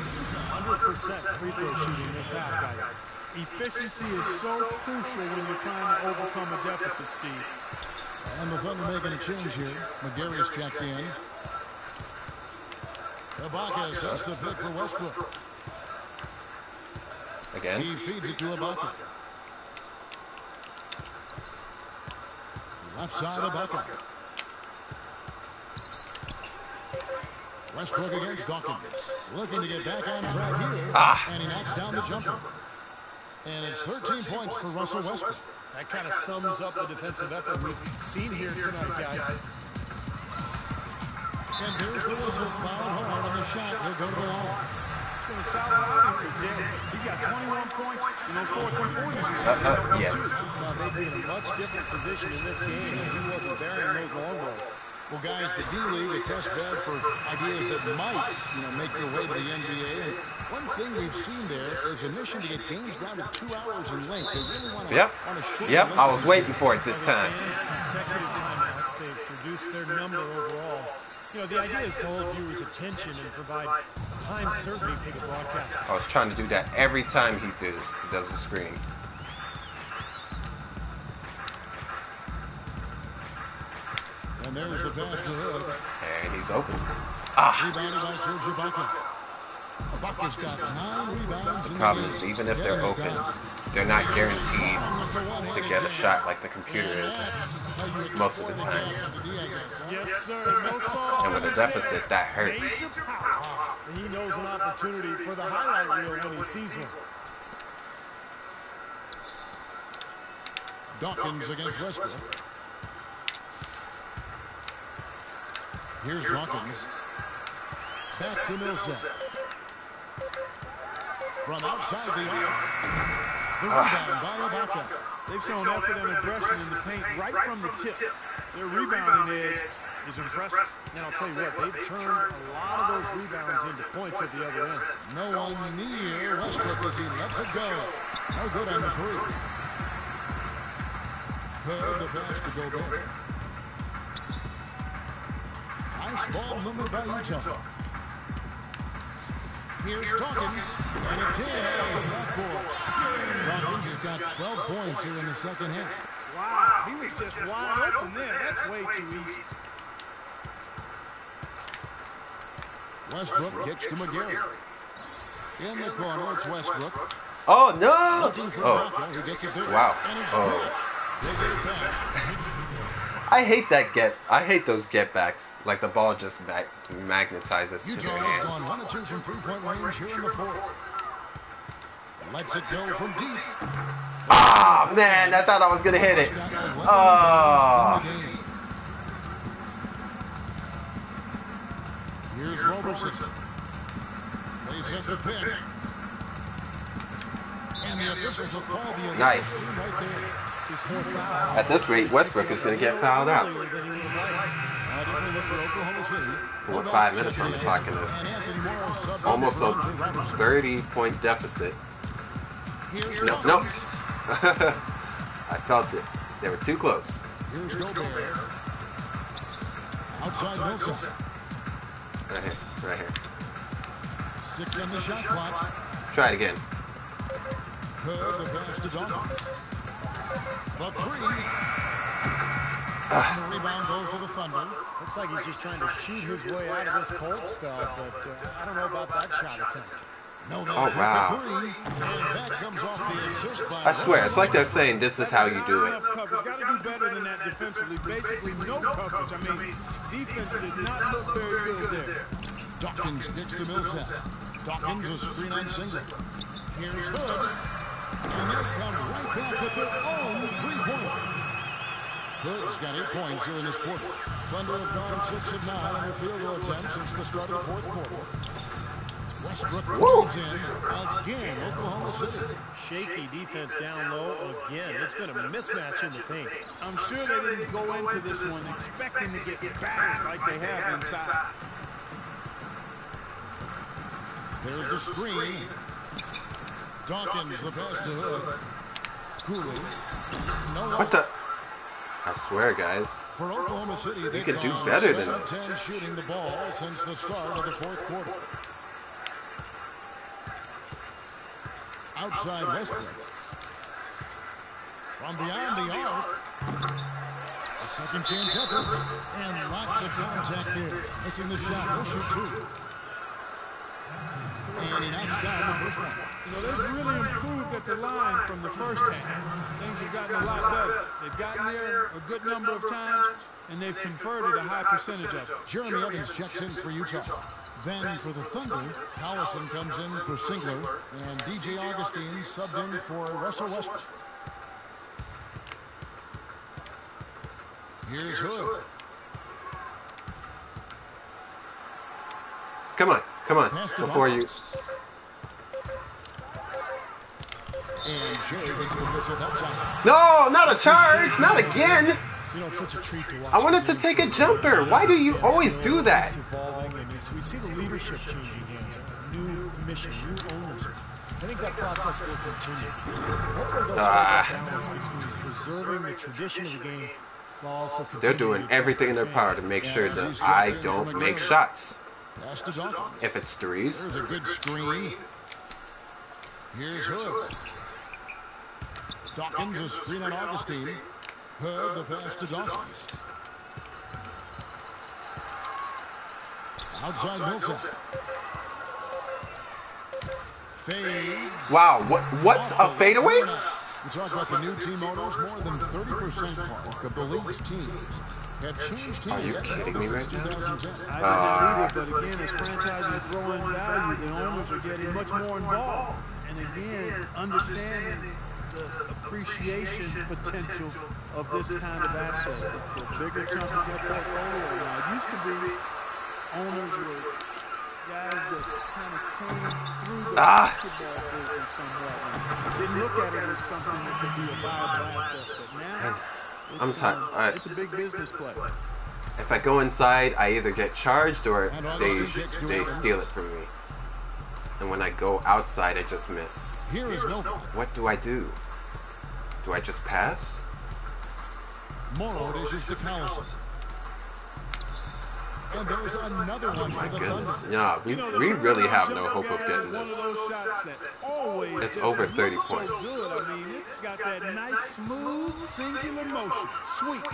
100% free throw shooting this half, guys. Efficiency is so crucial when you're trying to overcome a deficit, Steve. And the Thunder making a change here. McGary's checked in. Ibaka sets the pick for Westbrook. again. He feeds it to Ibaka. Left side Ibaka. Westbrook against Dawkins. Looking to get back on track here. Ah. And he knocks down the jumper. And it's 13 points for Russell Westbrook. That kind of sums up the defensive effort we've seen here tonight, guys. And there's the whistle. Foul hard on the shot. He'll go to the line. Been a solid outing for Jay. He's got 21 points in those four three-pointers he's Uh, hit. uh, yes. Now, they'd be in a much different position in this game if he wasn't bearing those long balls. Well, guys, the D-League, a test bed for ideas that might, you know, make their way to the NBA. And one thing we've seen there is a mission to get games down to two hours in length. They really want to, Yep. want to shorten Yep. I was waiting for it this time. And consecutive timeouts, they've reduced their number overall. You know, the idea is to hold viewers' attention and provide time certainty for the broadcaster. I was trying to do that every time he does he does the screen. There's the pass to Hood. And he's open. Ah, Rebounded by Serge Ibaka. Ibaka's got nine rebounds the problem is even if they're open, they're not guaranteed to get a shot like the computer And is that's how you most of the time. gap to the D, I guess, huh? Yes, sir. And with a deficit, that hurts. He knows an opportunity for the highlight reel when he sees one. Dawkins against Westbrook. Here's Dawkins. Back to Millsap. From outside the arc. The rebound by Ibaka. They've shown effort and aggression in the paint right from the tip. Their rebounding edge is impressive. And I'll tell you what, they've turned a lot of those rebounds into points at the other end. No one near Westbrook as he lets it go. No good on the three. Hood, the pass to Gobert. Nice ball movement by Utah. Here's Dawkins, and it's in off the backboard. Dawkins has got 12 points here in the second half. Wow, he was just wide open there. That's way too easy. Westbrook kicks to McGary. In the corner, it's Westbrook. Oh no! Looking for Oh, Ibaka, who gets it there. Wow. And it's Oh. They get it back. I hate that get. I hate those get backs. Like the ball just mag- magnetizes to Utah their has hands. gone one and two from three-point range here in the fourth. Lets it go from deep. Ah man, I thought I was gonna hit it. Got 11 rebounds Oh. in the game. Here's Roberson. They set the pick. And the officials will call the Nice. right there. It's his fourth foul. At this rate, Westbrook is gonna get fouled out. Earlier than he would have liked. Definitely for Oklahoma City. We're Bulldogs five minutes on the clock and a- And Anthony Morrow subbed in Almost a 30 point deficit. Here's No, no. I felt it. They were too close. Here's Gobert. Outside Millsap. Right here, right here. Six on the shot clock. Try it again. Hood, the pass to Dawkins. The three. And the rebound goes to the Thunder. Looks like he's just trying to shoot his way out of this cold spell, but uh, I don't know about that shot attempt. No, that Oh, wow. three. And that comes off the assist by I swear, it's like they're saying this is how you do it. Coverage. Got to do better than that defensively. Basically, no coverage. I mean, defense did not look very good there. Dawkins kicks to Millsap. Dawkins a screen on single. Here's Hood. And they come right back with their own three-pointer. Hood's got eight points here in this quarter. Thunder have gone six of nine on their field goal attempts since the start of the fourth quarter. Westbrook drives in again, Oklahoma City. Shaky defense down low again. It's been a mismatch in the paint. I'm sure they didn't go into this one expecting to get battered like they have inside. There's the screen. Dawkins, the pass to Hood. Cooley. No What the? I swear, guys. For Oklahoma City, they've could do better than this. shooting the ball since the start of the fourth quarter. Outside Westbrook. From beyond the arc. A second chance effort. And lots of contact there. Missing the shot. He'll shoot two. And he knocks down the first one. You know, they've really improved at the line from the first half. Things have gotten a lot better. They've gotten there a good number of times, and they've converted a high percentage of it. Jeremy Evans checks in for Utah. Then for the Thunder, Powison comes in for Singler, and DJ Augustin subbed in for Russell Westbrook. Here's Hood. Come on, come on. Before you. Dawkins. And Jay gets the whistle that time. No, not a charge, not again. You know, it's such a treat to watch. I wanted to take a jumper. Why do you always do that? Evolving, and we see the leadership changing hands, new commission, new owners. I think that process will continue. Hopefully, they'll Ah. strike a balance between preserving the tradition of the game while also They're doing everything in their power to make sure that I don't make shots. Pass to Dawkins. If it's threes. There's a good screen. Here's Hood. Dawkins a screen on Augustin. Hood the pass to Dawkins. Outside Millsap. Fades. Wow, what? What's a fadeaway? We talk about the new team owners. More than 30% Clark, of the league's teams have changed Are you kidding me right now? I did not uh, either, but again, as franchises grow in value, the owners are getting much more involved. And again, understanding the appreciation potential of this kind of asset. It's a bigger chunk of their portfolio now. It used to be owners were guys that kind of came through the Ah. basketball business somewhat and didn't look at it as something that could be a viable asset. But now, I'm tired. um, All right. it's a big business play. If I go inside, I either get charged or they Augustin kicks to they steal it from me. And when I go outside, I just miss. Here is no. What do I do? Do I just pass? Morrow dishes to Collison. And there's another one My for the goodness. Thunder. Yeah, we, You know, we really have no hope of getting this. of those shots that always It's over 30 looks so good. I mean, it's got that nice, smooth, singular motion. Sweet.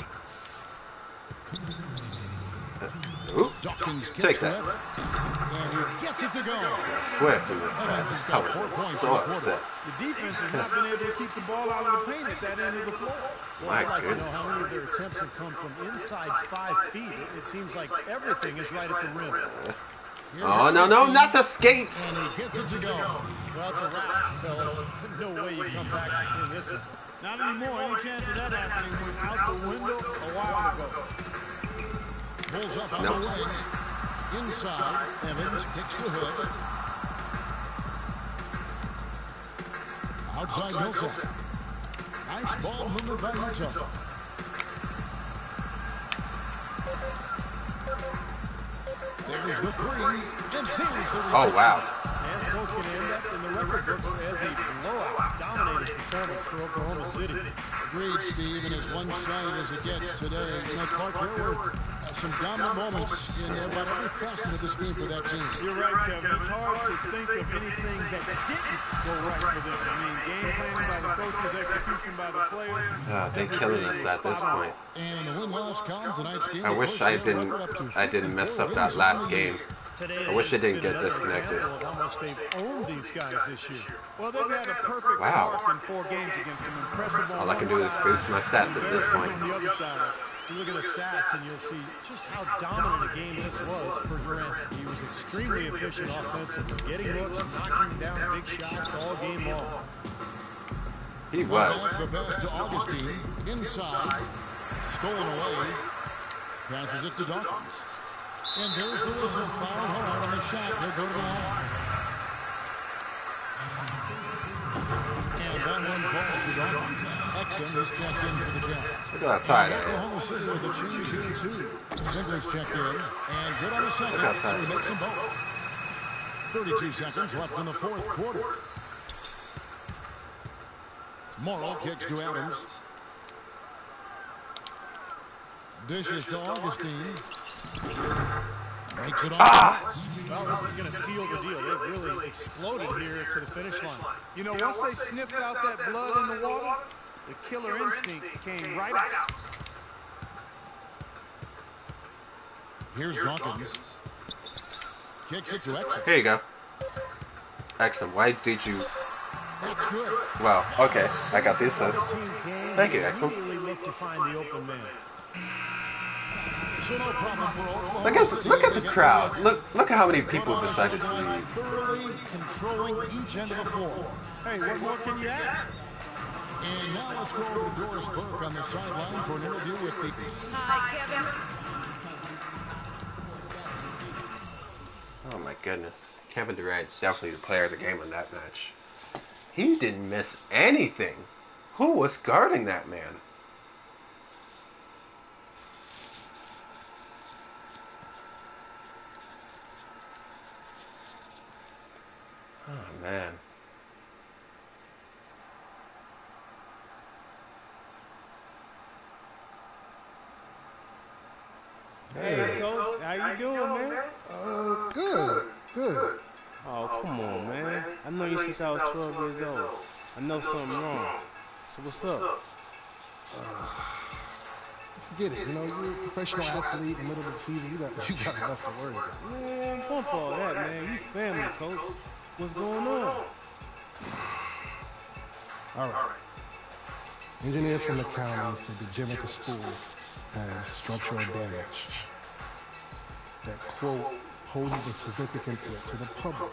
Ooh, Dawkins Take that. Evans. And he gets it to go. swear for this Evans has I got four points been in so the quarter. upset. The defense has not been able to keep the ball out of the paint at that end of the floor. Well, My I'd like to know how many of their attempts have come from inside five feet. It, it seems like everything is right at the rim. Here's Oh, no, no, not the skates! And he gets it to go. Well, it's a wrap, fellas. No way you come back in this one. Not anymore. Any chance of that happening went out the window a while ago. Pulls up on No. the wing. Inside, Evans kicks to Hood. Outside Millsap. Nice ball movement by Utah. There's the three, and there's the Oh wow. And so it's going to end up in the record books as a blowout, dominated performance for Oklahoma City. Agreed, Steve, and as one-sided as it gets today. You know, Clark, there were some dominant moments in about every facet of this game for that team. You're right, Kevin. It's hard to think of anything that didn't go right for them. I mean, game planning by the coaches, execution by the players. Ah, they killing us at this point. And the win-loss column tonight's game. I wish I didn't record up to I didn't mess up that last on game. Year. Today I wish has it didn't get disconnected. how much they've owned these guys this year. Well, they've had a perfect Wow. mark in four games against them. Impressive All I can do is boost my stats at this point. on the other side. You look at the stats and you'll see just how dominant a game this was for Durant. He was extremely efficient offensively, getting looks, knocking down big shots all game long. He was. The pass to Augustin. Inside. Stolen away. Passes it to Dawkins. And there's the whistle. Foul hard on the shot. He'll go to the line. And that one falls to Dawkins. Exum has checked in for the Jazz. Look at that tie there. Oklahoma City with a change here, too. Singlers checked in. And good on the second. So he makes them both. 32 seconds left in the fourth quarter. Morrow kicks to Adams. Dishes to Augustin. Makes it on. Ah! Well, this is going to seal the deal. They've really exploded here to the finish line. You know, once they sniffed out that blood in the water, the killer instinct came right out. Here's Dawkins. Kicks it to Exum. Here you go. Exum, why did you That's good. Well, okay. I got the assist. Thank you, and Look at look at the crowd. Look look at how many people But decided to Sunday, leave. Thoroughly controlling each end of the floor. Hey, what more can you ask? And now let's go over to Doris Burke on the sideline for an interview with the Hi, Kevin. Oh my goodness. Kevin Durant is definitely the player of the game in that match. He didn't miss anything. Who was guarding that man? Man. Hey, Coach, how you doing, man? Uh, good, good. Oh, come on, man. I know you since I was 12 years old. I know something wrong. So what's up? Forget it. You know, you're a professional athlete in the middle of the season. You got you got enough to worry about. Man, bump all that, man. You family, Coach. What's going on? All right. Engineers from the county said the gym at the school has structural damage that, quote, poses a significant threat to the public.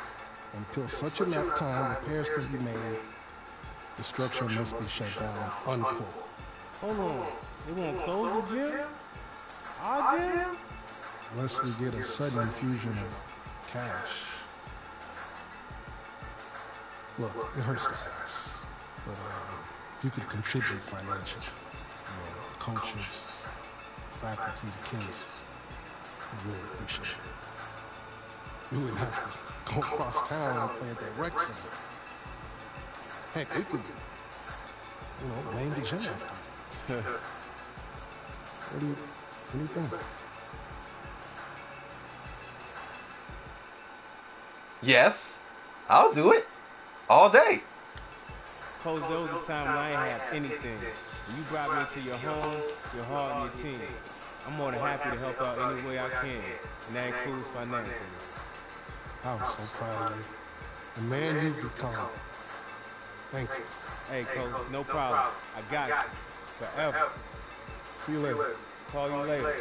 Until such a time repairs can be made, the structure must be shut down, unquote. Hold on. They won't close the gym? Our gym? Unless we get a sudden infusion of cash. Look, it hurts to ask, but um, if you could contribute financially, you know, the coaches, faculty, the kids, we really appreciate it. We wouldn't have to go across town and play at that rec center. Heck, we could, you know, name the gym after. you. what do you, what do you think? Yes, I'll do it. All day. Coach, there was a time when I didn't have anything. When you brought me into your home, your heart, and your team. I'm more than happy to help out any way I can, and that includes financially. I'm so proud of you. The man you've become. Thank you. Hey, Coach, no problem. I got you. Forever. See you later. Call you later.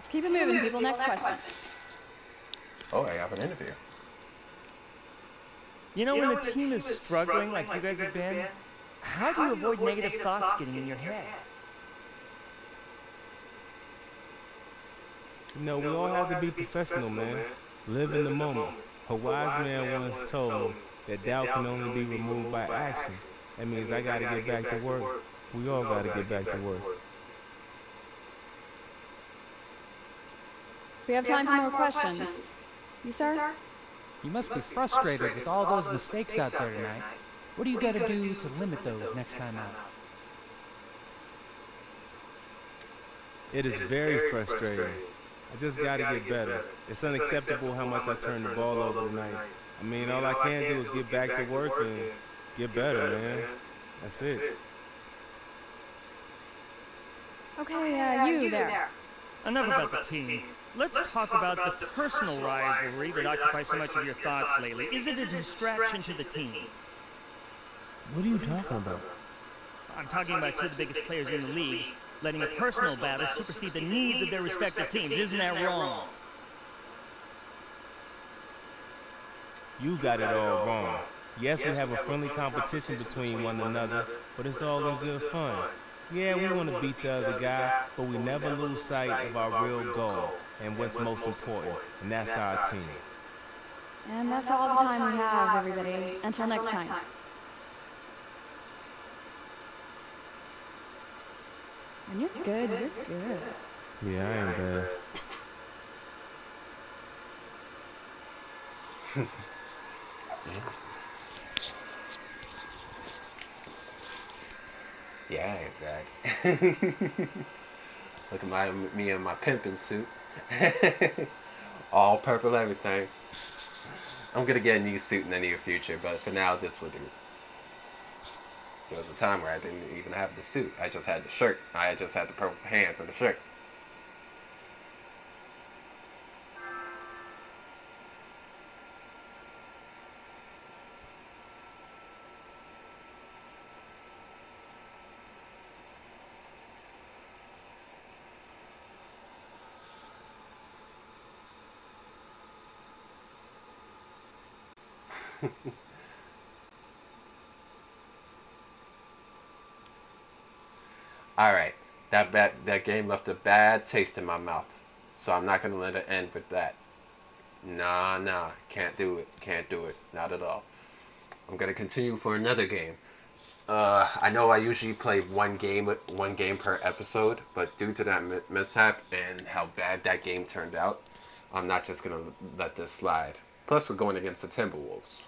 Let's keep it moving, people. Next question. Oh, I have an interview. You know, when the team is struggling like you guys have been, how do you avoid negative thoughts getting in your head? You know, we all have to be professional, man. Live in the moment. A wise man once told me that doubt can only be removed by action. That means I gotta get back to work. We all gotta get back to work. We have time for more questions. You, sir? You must be frustrated with all those mistakes out there tonight. What do you got to do to limit those next time out? It is very frustrating. I just gotta get better. It's unacceptable how much I turned the ball over tonight. I mean, all I can do is get back to work and get better, man. That's it. Okay, uh, you there. Enough about the team. Let's talk about the personal rivalry that occupies so much of your thoughts lately. Is it a distraction to the team? What are you talking about? I'm talking about two of the biggest players in the league, letting a personal battle supersede the needs of their respective teams. Isn't that wrong? You got it all wrong. Yes, we have a friendly competition between one another, but it's all in good fun. Yeah, we want to beat the other guy, but we never lose sight of our real goal and what's most important, and that's our team. And that's all the time we have, everybody. Until next time. And you're good, you're good. Yeah, I am bad. Yeah, I ain't bad. Look at my me in my pimping suit. All purple everything. I'm gonna get a new suit in the near future, but for now this will do. There was a time where I didn't even have the suit. I just had the shirt. I just had the purple pants and the shirt. All right, that bad, that game left a bad taste in my mouth, so I'm not gonna let it end with that. Nah, nah, can't do it, can't do it, not at all. I'm gonna continue for another game. Uh, I know I usually play one game, one game per episode, but due to that mishap and how bad that game turned out, I'm not just gonna let this slide. Plus, we're going against the Timberwolves.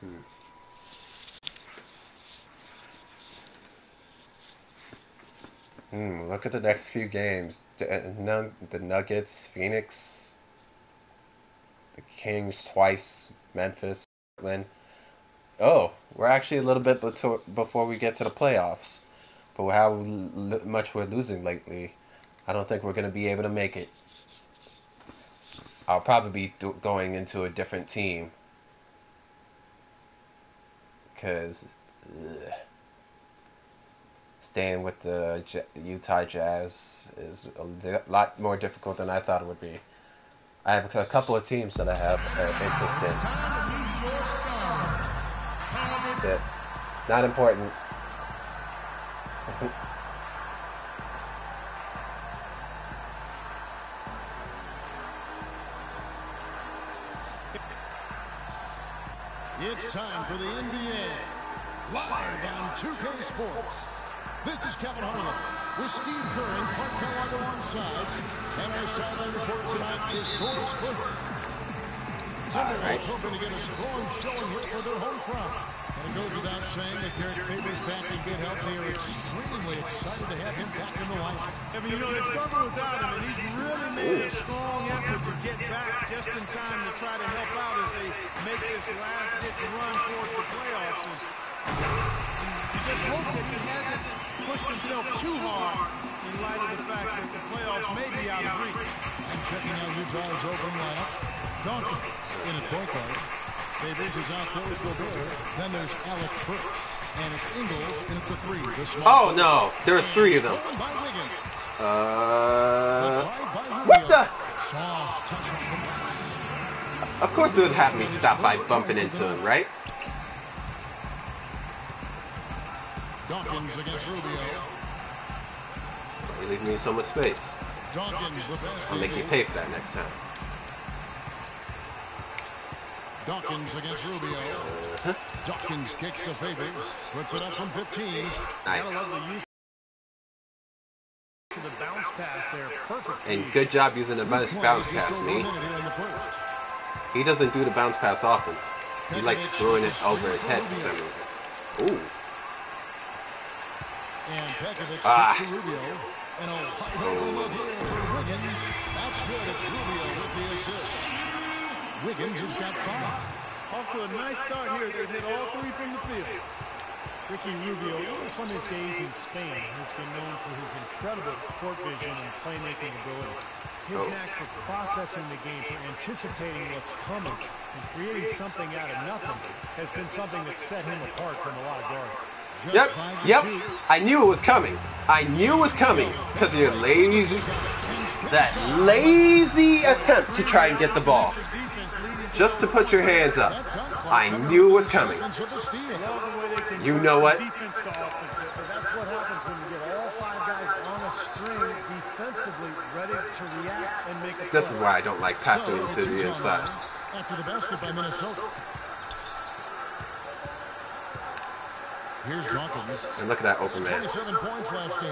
Hmm. Hmm, look at the next few games. The, uh, the Nuggets, Phoenix, the Kings twice, Memphis, Portland. Oh, we're actually a little bit before we get to the playoffs. But how much we're losing lately, I don't think we're going to be able to make it. I'll probably be going into a different team. Because staying with the J- Utah Jazz is a lot more difficult than I thought it would be. I have a couple of teams that I have uh, interest in. That not important. It's time for the NBA. Live on 2K Sports. This is Kevin Harlan with Steve Kerr and Clark Kellogg alongside. And our sideline reporter tonight is Cody Splitter. Timberwolves hoping to get a strong showing here for their home crowd. And it goes without saying that Derrick Favors back in good health. They are extremely excited to have him back in the lineup. I mean, you know, they've struggled without him, and he's really made a strong effort to get back just in time to try to help out as they make this last-ditch run towards the playoffs. And you just hope that he hasn't pushed himself too hard in light of the fact that the playoffs may be out of reach. And checking out Utah's open lineup, Dawkins in at point guard. Favors is out there with Gobert. Then there's Alec Burks. And it's Ingles in at the three. The small Oh forward. no, there's three of them. By Uh, Tried what the? Soft touch off the glass. Of course it would have me stop by bumping into him, right? Dawkins against Rubio. You leave me so much space. Dawkins, the best. I'll make you pay for that next time. Dawkins against Rubio. Uh-huh. Dawkins kicks the favors, puts it up from 15. Nice. Gotta the use of the bounce pass there. Perfect And good job using the bounce bounce pass, me. minute here in the first. He doesn't do the bounce pass often. He likes throwing it over his head for some reason. Ooh. And Pekovic Ah. kicks to Rubio. And a wide open look here for Wiggins. That's good. It's Rubio with the assist. Wiggins has got five. Off to a nice start here. They've hit all three from the field. Ricky Rubio, from his days in Spain, has been known for his incredible court vision and playmaking ability. His Oh. knack for processing the game, for anticipating what's coming, and creating something out of nothing has been something that set him apart from a lot of guards. Just Yep, yep. I knew it was coming. I knew it was coming because of your lazy, that lazy attempt to try and get the ball, just to put your hands up. I knew it was coming. Wiggins with the steal. Love the way they can You know what? defense to offense. But that's what happens when you get all five guys on a string defensively, ready to react and make a play. This is why I don't like passing So, into the inside. After the basket by Minnesota. Here's Dawkins. And look at that open man. 27 points last game.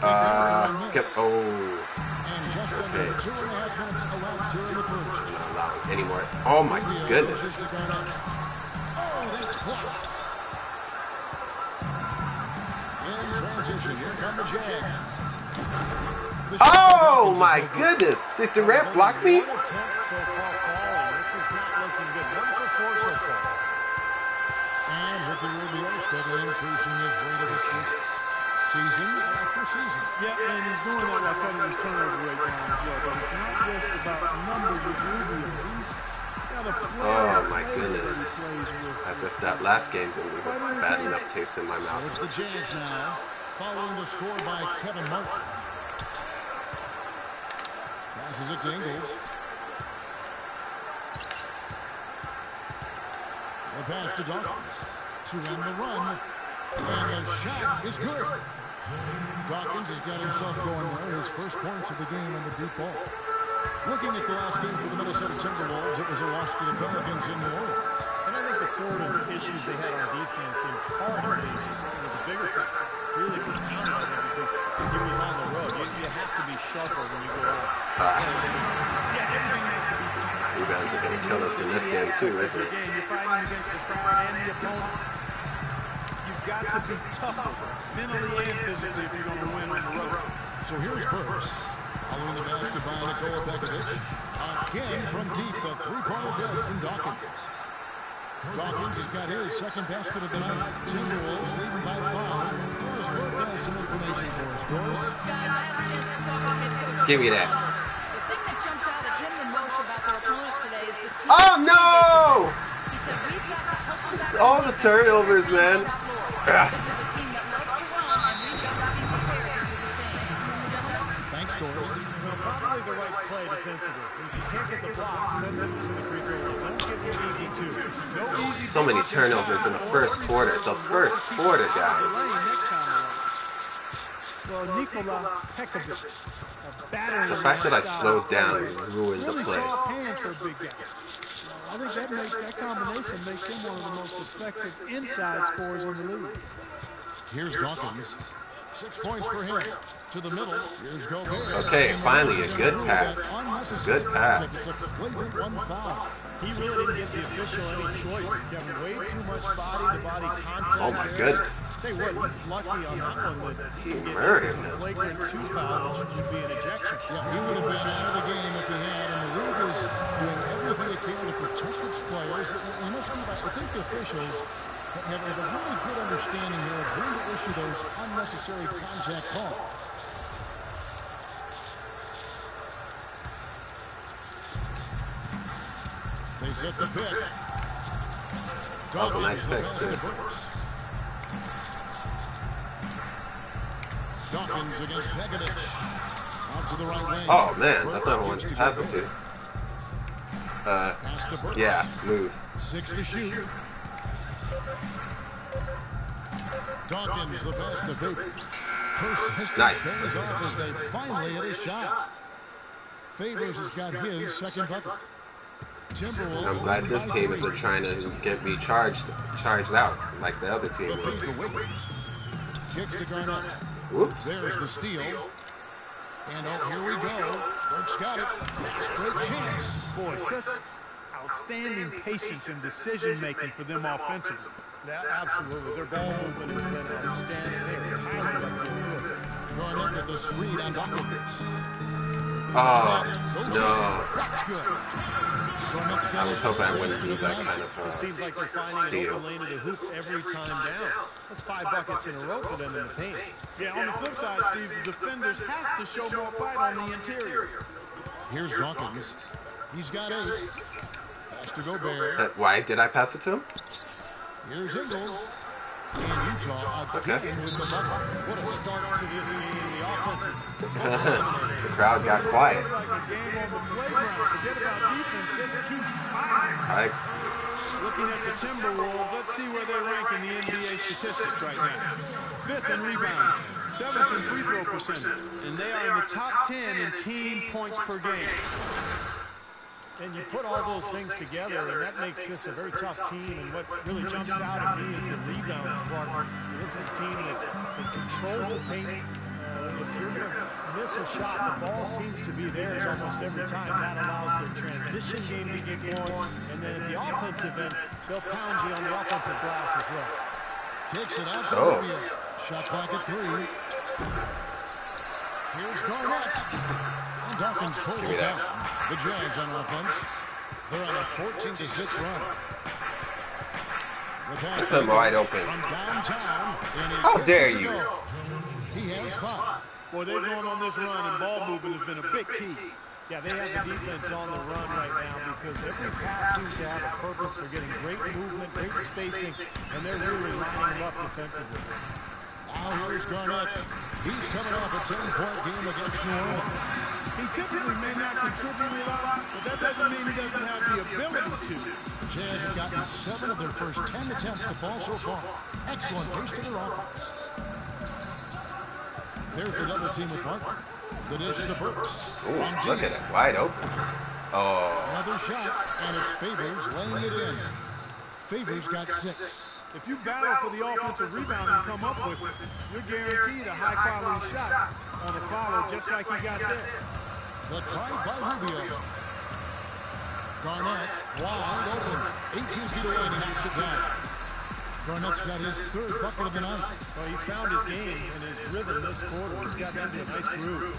Uh, get, oh, And just under two and a half minutes elapsed here in the first. not allowing any more. Oh my Rubio goodness. pushes to Garnett. Oh, that's blocked. In transition, here come the. The Oh my goodness. Did Durant block me? So far. This is not looking good. One for four so far. And Ricky Rubio steadily increasing his rate of assists season after season. Yeah, and he's doing that while cutting his turnover rate down as well. But it's not just about numbers with Rubio. He's got a flair, Oh my goodness. that he plays with. As if that last game didn't leave a bad enough taste in my mouth. So mouth. it's the Jazz now, following the score by Kevin Martin. Passes it to Ingles. Pass to Dawkins. To end the run. And the shot is good. Dawkins has got himself going there. His first points of the game on the deep ball. Looking at the last game for the Minnesota Timberwolves, it was a loss to the Pelicans in New Orleans. And I think the sort of issues they had on defense, in part at least, was a bigger factor. Really compounded, I think, because he was on the road. You, you have to be sharper when you go out. Yeah, so it was- Yeah, everything has to be tight. Rebounds are going to kill us in this game too, isn't it? Again, you're fighting against the crowd and the opponent. You've got to be tougher, mentally and physically, if you're going to win on the road. So here's Burks. Following the basket by Nikola Pekovic. Again from deep, the three-pointer good from Dawkins. Dawkins has got his second basket of the night. Timberwolves leading by five. Doris Burke has some information for us. Doris? Guys, I had a chance to talk to head coach Give me that. The thing that jumps out at him the most about their opponent today is the team. Oh, no! He said we've got to hustle back. All the turnovers, man. on that floor. Ah. This is a team that loves to run, and we've got to be prepared to do the same. Gentlemen, Thanks, Doris. No, probably the right play defensively. If you can't get the block, send them to the free throw line. Don't give them easy two. No easy So many turnovers in the first quarter. The first quarter, guys. lane next time around. Well, Pekovic, a battering The fact that I slowed down player. ruined the really play. soft hands for a big guy. I think that make that combination makes him one of the most effective inside scorers in the league. Here's Dawkins. Six points for him. To the middle. Here's Gobert. Okay, finally a they're good gonna pass. that unnecessary Good pass. Contact. It's a flagrant one foul. He really didn't give the official any choice. Kevin, way too much body-to-body contact. Oh, my there. goodness. Tell you what, he's lucky on that one that He didn't get a him. flagrant two foul, which would be an ejection. Yeah, he would have been out of the game if he had, and the league is doing everything it can to protect its players. You must keep, I think the officials have, have a really good understanding here of when to issue those unnecessary contact calls. They set the pick. That was a nice pick, too. Dawkins against Pekovic. Out to the right wing. Oh man, that's not one to pass it to. Uh, Pass to Burks. yeah, move. Six to shoot. Dawkins, the pass to Favors. Persistence Nice. pays off as they finally hit a shot. Favors has got his second bucket. Timberwolves I'm glad this team isn't trying to get me charged charged out like the other team The was. Kicks to Garnett. Whoops. There's the steal. And oh, here we go. Burks got it. Great chance. Boy, such outstanding patience and decision making for them offensively. Yeah, absolutely. Their ball movement has been outstanding. They are piling up the assists. Garnett with the screen on Dawkins. Oh no. That's good. I was hoping I first wouldn't do that kind of uh, Just seems like they're finding an steal. open lane to the hoop every time down. That's five buckets in a row for them in the paint. Yeah, on the flip side, Steve, the defenders have to show more fight on the interior. Here's Dawkins. He's got eight. Pass to Gobert. Uh, Why did I pass it to him? Here's Ingles. And Utah again Okay. with the bucket. What a start to this game. The offense is the crowd got quiet. It's like a game on the playground. Forget just keep firing. I Looking at the Timberwolves, let's see where they rank in the NBA statistics right now. Fifth in rebounds, seventh in free throw percentage, and they are in the top 10 in team points per game. And you put all those things together, and that makes this a very tough team. And what really jumps out at me is the rebounds department. This is a team that, that controls the paint. Uh, if you're going to miss a shot, the ball seems to be theirs almost every time. That allows their transition game to get going. And then at the offensive end, they'll pound you on the offensive glass as well. Kicks it out to Oh. Rubio. Shot clock at three. Here's Garnett. And Dawkins pulls it that. down. The Jazz on offense. They're on a 14 to 6 run. The pass Left him wide open. From downtown. and he How dare you. go. He has five. Boy, they've gone on this run, and ball movement has been a big key. Yeah, they have the defense on the run right now because every pass seems to have a purpose. They're getting great movement, great spacing, and they're really lining them up defensively. Now here's Garnett. He's coming off a 10-point game against New Orleans. He typically may not contribute a lot, but that doesn't mean he doesn't have the ability to. Jazz have gotten seven of their first 10 attempts to fall so far. Excellent pace to their offense. There's the double team with Martin. The dish to Burks. Ooh, look deep. at it, wide open. Oh, Another shot, and it's Favors laying it in. Favors got six. If you battle for the offensive rebound and come up with it, you're guaranteed a high-quality shot on a follow, just like he got there. The try by Rubio. Garnett wide open. 18 feet away and he knocks it down. Garnett's got his third bucket of the night. Well, he's found his game and his rhythm this quarter. He's gotten into a nice groove.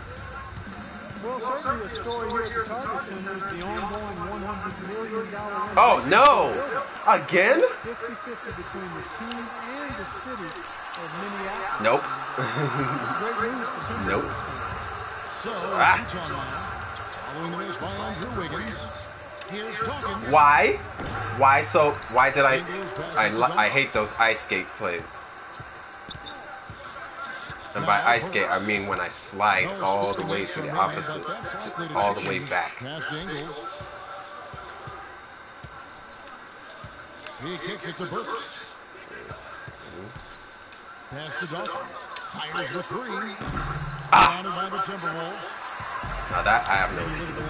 Well, certainly the story here at the Target Center is the ongoing $100 million oh no! Again? 50-50 between the team and the city of Minneapolis. Nope. It's great news for Timberwolves Nope. So, Ah. it's Utah now. Following the by Andrew Wiggins. Here's Dawkins. Why? Why so? Why did I? I, I hate those ice skate plays. And by ice skate, I mean when I slide all the way to the opposite, but that's likely to- to all the way back. Pass to Ingles. He kicks it to Brooks. Pass to Dawkins. Fires the three. Ah. By the Timberwolves. Now that I have no excuse.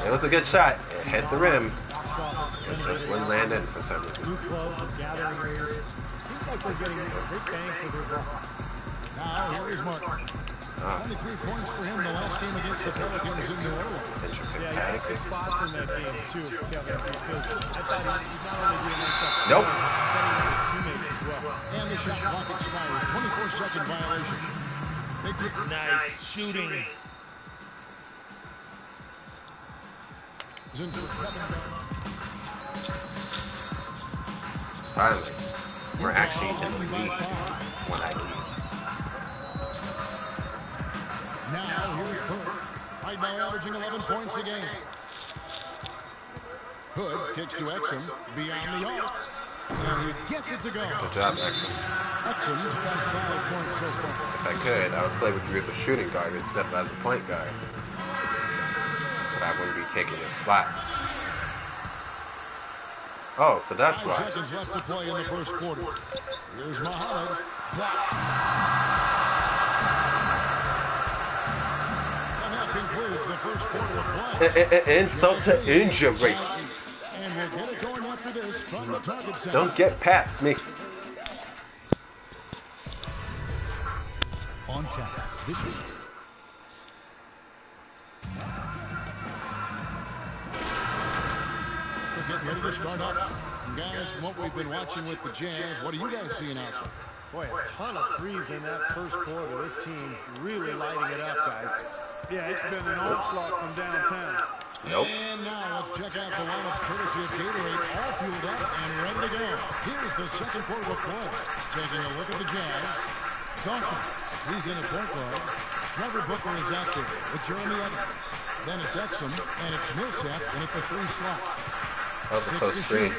it was a good shot. It hit the rim. It just wouldn't land in for some reason. new clubs and gathering areas. Seems like they're getting a great bang for their buck. Now here is Martin. Ah. 23 points for him the last game against the Pelicans in New Orleans. Yeah, he picked the spots in that game too, Kevin, because I thought he, not only did a nice job Nope. setting up his teammates as well. And the shot clock expires. 24 second violation. Big Nice shooting. in for Kevin Finally, we're actually in the lead when I leave. Now here's Burke. Right now averaging 11 points a game. Hood kicks to Exum beyond the arc. And he gets it to go. Good job, Exum. Exum's got five points so far. If I could, I would play with you as a shooting guard instead of as a point guard. But I wouldn't be taking your spot. Oh, so that's why. Five seconds left to play in the first quarter. Here's Muhammad. Blocked. And that concludes the first quarter of play. Insult to injury. Don't get past me. On tap this week. We're getting ready to start up. And guys, from what we've been watching with the Jazz, what are you guys seeing out there? Boy, a ton of threes in that first quarter. This team really lighting it up, guys. Yeah, it's been an onslaught from downtown. Nope. And now let's check out the lineups courtesy of Gatorade, all fueled up and ready to go. Here's the second quarter of play. Taking a look at the Jazz. Dawkins, he's in at point guard. Trevor Booker is out there with Jeremy Evans. Then it's Exum, and it's Millsap in at the three slot. That was a Six close to screen.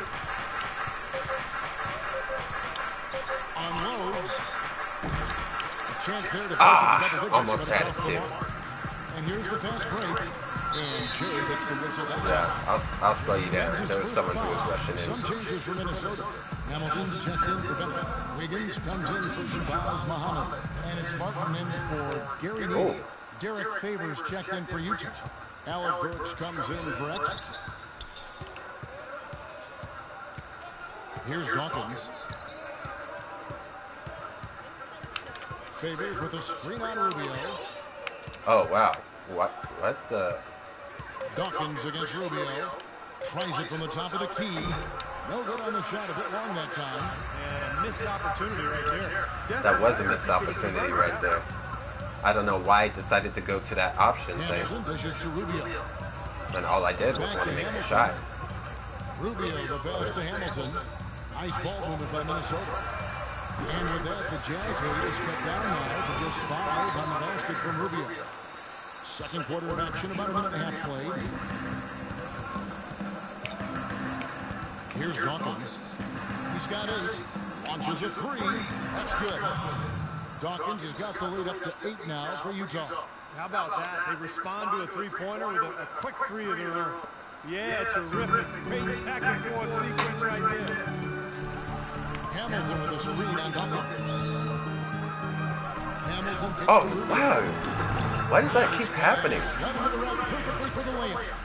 Unloads. A chance there to push Ah, it to double digits, almost had off it the too. mark. And here's the fast break. And Jay gets the whistle that Yeah. I'll, I'll slow you down. There was someone who was rushing Some in. changes for Minnesota. Hamilton's checked in for Bennett. Wiggins comes in for Shabazz Muhammad. And it's Martin in for Gary Neal. Oh. Derrick Favors checked in for Utah. Alec Burks comes in for Exeter. Here's Dawkins. Favors with a screen on Rubio. Oh, wow. What? What the? Dawkins against Rubio. Tries it from the top of the key. No good on the shot. A bit long that time. And a missed opportunity right there. That was a missed opportunity right there. I don't know why I decided to go to that option thing Hamilton dishes to Rubio. when all I did was want to make the shot. Rubio the pass to Hamilton. Nice ball movement by Minnesota. And with that, the Jazz lead is cut down now to just five on the basket from Rubio. Second quarter of action, about a minute and a half played. Here's Dawkins. He's got eight. Launches a three. That's good. Dawkins has got the lead up to eight now for Utah. How about that? They respond to a three-pointer with a, a quick three of their own. Yeah, terrific. Great back and forth sequence right there. Hamilton with a screen on Dawkins. Hamilton kicks oh, to Oh, Rubio. wow. Why does that keep happening? Right into the rack perfectly for the layup.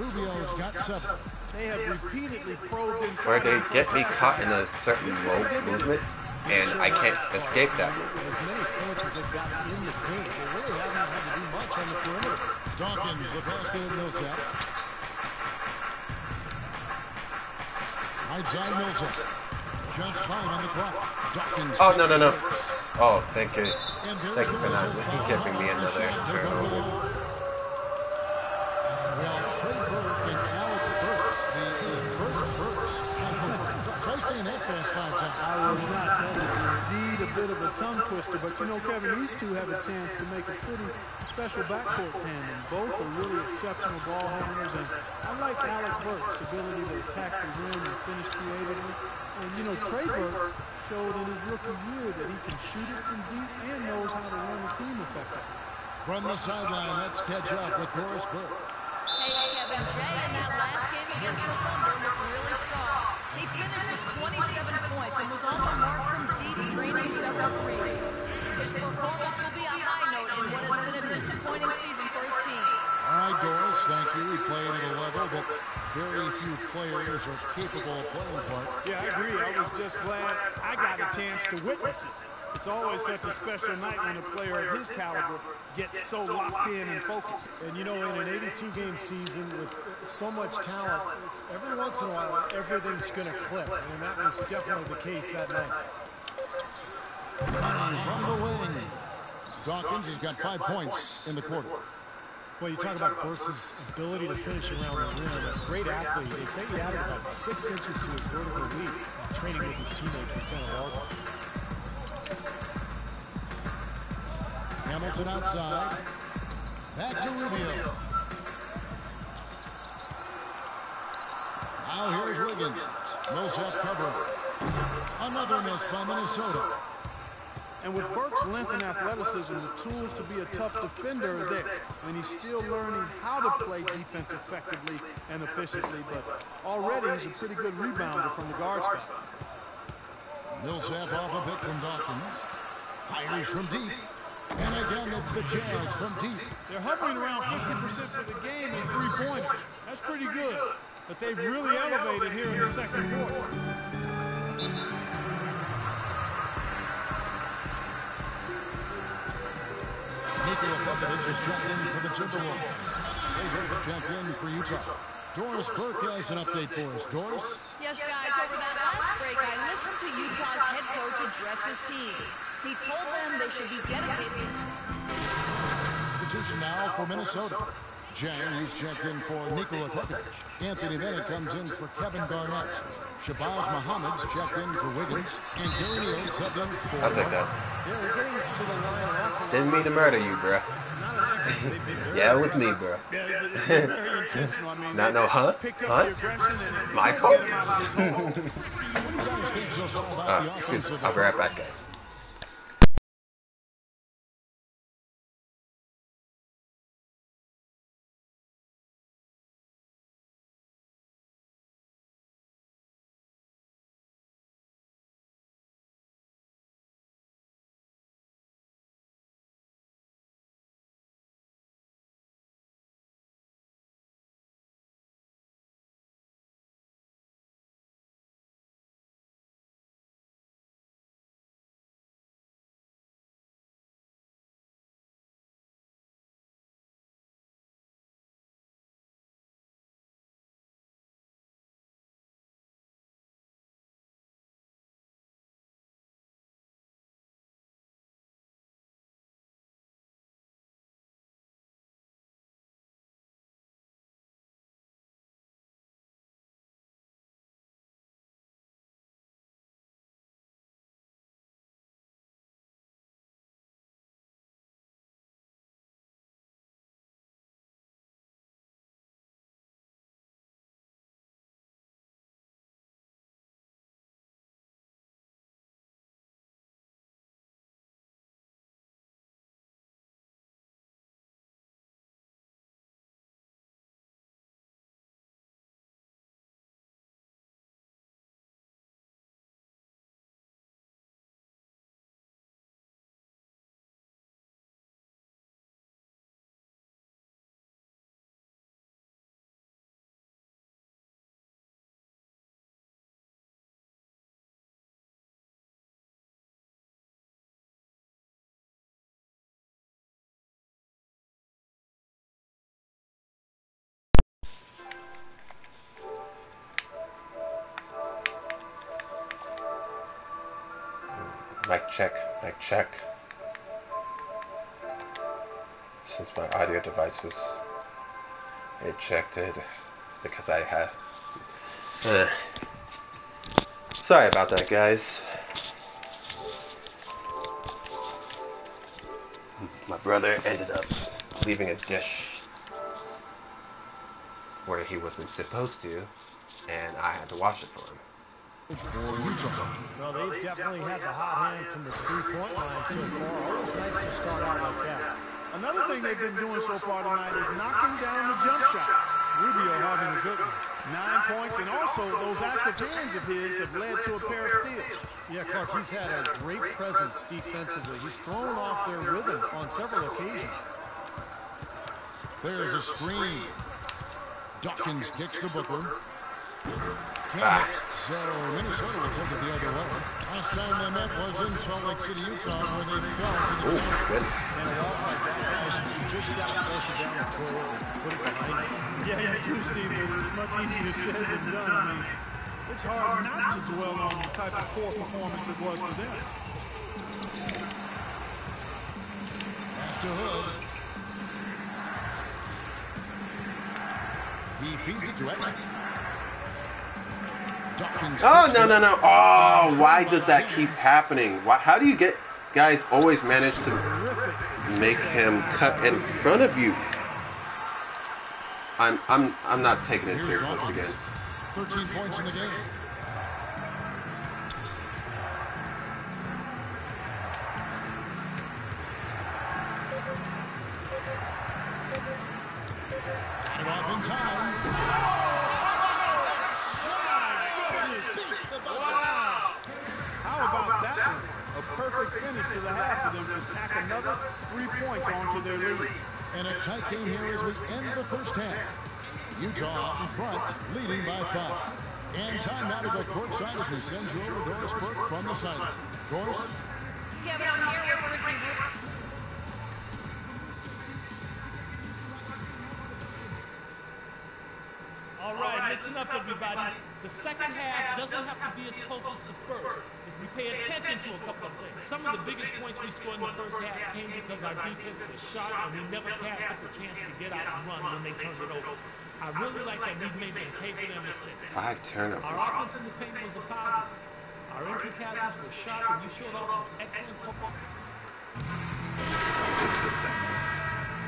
Rubio's got seven. They have repeatedly probed inside. Where they get me caught in a certain low movement, and I can't escape that movement. As many points as they've got in the paint, they really haven't had to do much on the perimeter. Dawkins, the pass to Millsap. Right side Millsap. Just five on the clock. Dawkins. Oh, no, no, no. Oh, thank you. Thank you for not giving me another turnover. Well, Trey Burke and Alec Burks, the Burke Burks. Try saying that fast five times. I was not. That is indeed a bit of a tongue twister. But you know, Kevin, these two have a chance to make a pretty special backcourt tandem. Both are really exceptional ball handlers, and I like Alec Burks' ability to attack the rim and finish creatively. And you know, Trey Burke showed in his rookie year that he can shoot it from deep and knows how to run the team effectively. From the sideline, let's catch up with Doris Burke. Hey, Kevin, Jay in that last game against the Thunder looked really strong. He finished with 27 points and was on the mark from deep, draining several threes. His performance will be a high note in what has been a disappointing season for his team. All right, Doris, thank you. We played at a level that very few players are capable of playing, Clark. Yeah, I agree. I was just glad I got a chance to witness it. It's always such a special night when a player of his caliber gets so locked in and focused. And you know, in an 82-game season with so much talent, every once in a while, everything's going to click. And that was definitely the case that night. Coming from the wing. Dawkins has got five points in the quarter. Well, you talk about Burks' ability to finish around the rim. Great athlete. They say he added about six inches to his vertical leap training with his teammates in Santa Barbara. Hamilton outside. Back to Rubio. Now here's Wiggins. Millsap covering. Another miss by Minnesota. And with Burke's length and athleticism, the tools to be a tough defender are there. And he's still learning how to play defense effectively and efficiently, but already he's a pretty good rebounder from the guard spot. Millsap off a bit from Dawkins. Fires from deep. And again, it's the Jazz from deep. They're hovering around 50% for the game in three-pointers. That's pretty good. But they've really elevated here in the second quarter. Vukovic is checked in for the Timberwolves. Jay Rich checked in for Utah. Doris Burke has an update for us. Doris? Yes, guys, over that last break, I listened to Utah's head coach address his team. He told them they should be dedicated. Substitution now for Minnesota. Dieng, he's checked in for Nikola Pekovic. Anthony Bennett comes in for Kevin Garnett. Shabazz Muhammad's checked in for Wiggins. And Gary Neal subbed in for... I'll take that. Didn't mean to murder you, bro. yeah, it was me, bro. Not no huh? Huh? My fault? Uh, excuse me. I'll be right back, guys. Mic check, mic check. Since my audio device was ejected because I had. Uh, sorry about that, guys. My brother ended up leaving a dish where he wasn't supposed to, and I had to wash it for him. Well, they've definitely had the hot hand from the three-point line so far. Always nice to start out like that. Another thing they've been doing so far tonight is knocking down the jump shot. Rubio having a good one. Nine points, and also those active hands of his have led to a pair of steals. Yeah, Clark, he's had a great presence defensively. He's thrown off their rhythm on several occasions. There's a screen. Dawkins kicks to Booker. Can't Ah. So Minnesota will take it the other way. Last time they met was in Salt Lake City, Utah, where they fell to the Oh, Jazz. goodness. And a loss like that, guys, you just got to flush it down the toilet and put it behind you. Yeah, you do, Steve, but it's much easier said than done. I mean, it's hard not to dwell on the type of poor performance it was for them. Pass to Hood. He feeds it to Exit. Oh no no no! Oh, why does that keep happening? Why, how do you get guys always manage to make him cut in front of you? I'm I'm I'm not taking it serious again. 13 points in the game. Tight game here as we end the first half. Utah out in front, leading by five. And time now to go courtside as we send you over to Doris Burke from the sideline. Doris? Kevin, I'm here with Ricky All right, listen up, everybody. The second half doesn't have to be as close as the first if we pay attention to a couple of things. Some of the biggest points we scored in the first half came because our defense was sharp and we never passed up a chance to get out and run when they turned it over. I really like that we've made them pay for their mistakes. Five turnovers. Our offense in the paint was a positive. Our entry passes were sharp and you showed off some excellent football.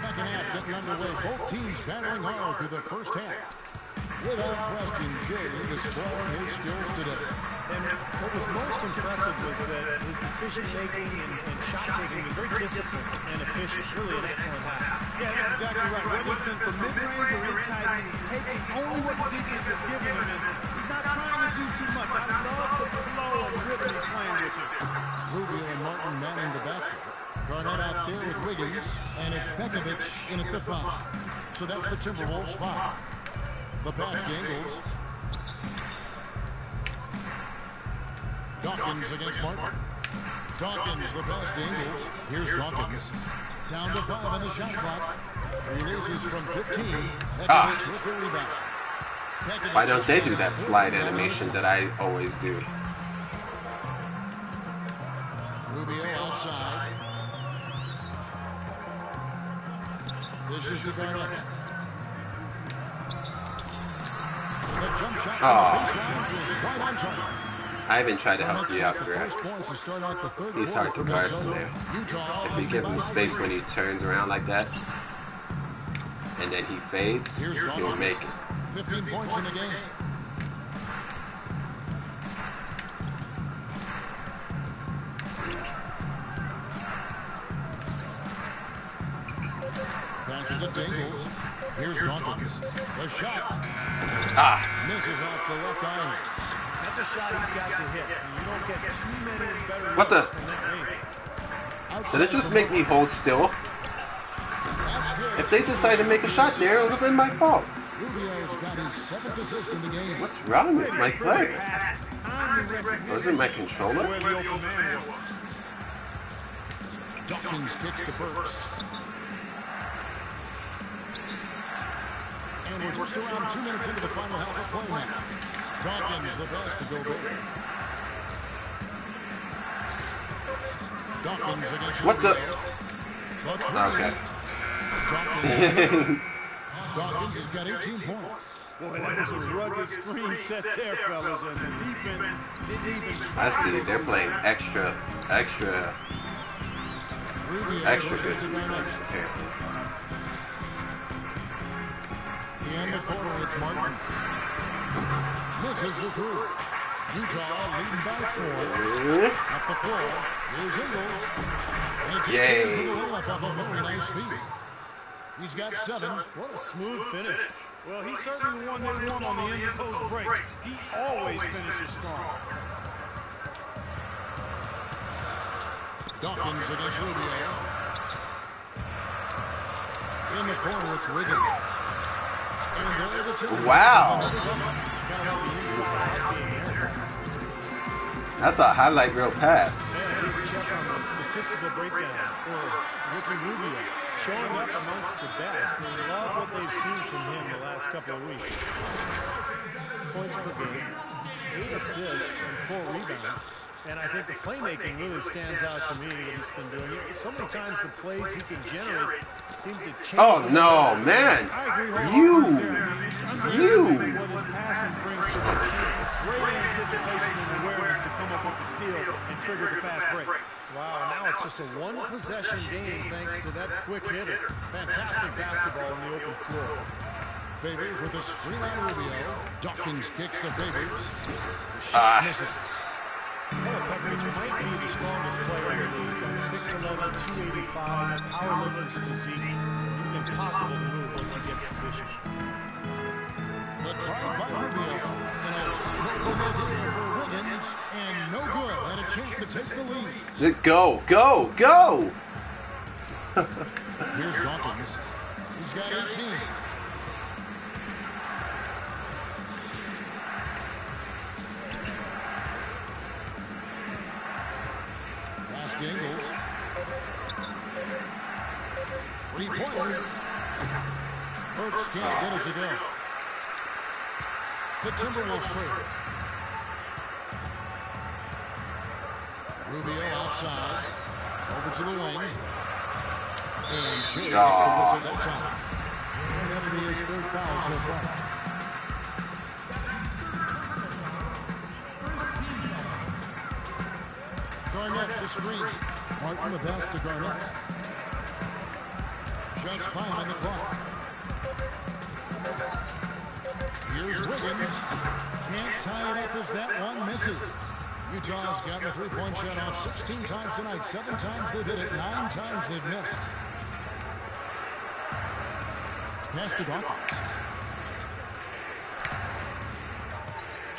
Second half getting underway. Both teams battling hard through the first half. Without question, Jay displaying his skills today. And what was most impressive was that his decision making and, and shot taking was very disciplined and efficient. Really an excellent half. Yeah, that's exactly right. Whether it's been from mid-range or inside, he is taking only what the defense is giving him, and he's not trying to do too much. I love the flow and rhythm he's playing with you. Rubio and Martin manning the backcourt. Garnett out there with Wiggins, and it's Pekovic in at the five. So that's the Timberwolves five. The pass to Ingles. Dawkins against Martin. Dawkins, the pass to Ingles. Here's Dawkins. Down to five on the shot clock. Releases from 15. Pekovic Ah. with the rebound. Why don't they do that slide animation that I always do? Rubio outside. This is to Garnett. Ah. target. I even tried to help you out, the Greg. first points to start out the third He's hard to guard from there. If you give him space when he turns around like that, and then he fades, Here's he'll make it. 15 points in the game. Passes it to Ingles. Here's Dawkins. The shot. Ah. Misses off the left eye. That's a shot he's got to hit. You don't get too many better What the-. Did it just make me hold still? If they decide to make a shot there, it would have been my fault. Rubio's got his seventh assist in the game. What's wrong with my play? Pass, timely recognition. Was it my controller? the open man was. Dawkins kicks to Burks. And we're just around two minutes into the final half of play now. Dawkins the pass to Gobert. Dawkins against What the- Rubio. Okay. Dawkins. Dawkins has got 18 points. Boy, that was a rugged screen set there, fellas, and the defense didn't even try I see. They're playing extra, extra, extra good defense apparently. In the corner, it's Martin. Misses the three. Utah leading by four. Up the floor. Here's Ingles. And he takes the layup off a very nice feed. He's got seven. What a smooth finish. Well, he's certainly the one they want on the end of those breaks. He always finishes strong. Dawkins against Rubio. In the corner, it's Wiggins. Wow. That's a highlight reel pass. Showing up amongst the best. They love what they've seen from him the last couple of weeks. Points per game, eight assists, and four rebounds. And I think the playmaking really stands out to me that he's been doing. So many times the plays he can generate seem to change. Oh no, man! I agree wholeheartedly You, there. I mean, it's underestimating you. what his passing brings to this team. Great anticipation and awareness to come up with the steal and trigger the fast break. Wow, now it's just a one possession game thanks to that quick hitter. Fantastic basketball on the open floor. Favors with a screen on Rubio. Dawkins kicks to Favors. The Ah. shot misses. Philip Pekovic might be the strongest player in the league. at 6'11", 285, a powerlifter's physique. He's impossible to move once he gets position. The drive by Rubio. And a critical make here for Wiggins. And no good. And a chance to take the lead. Go, go, go! Here's Dawkins. He's got 18. Pass to Ingles. Three-pointer. Burks can't get it to go. The Timberwolves trade. Rubio outside. Over to the wing. And Jay gets the whistle that time. And that'll be his third foul so far. Garnett, the screen. Martin the pass to Garnett. Just five on the clock. Here's Wiggins. Can't tie it up as that one misses. Utah's gotten the three-point shot off 16 times tonight. Seven times they've hit it. Nine times they've missed. Pass to Dawkins.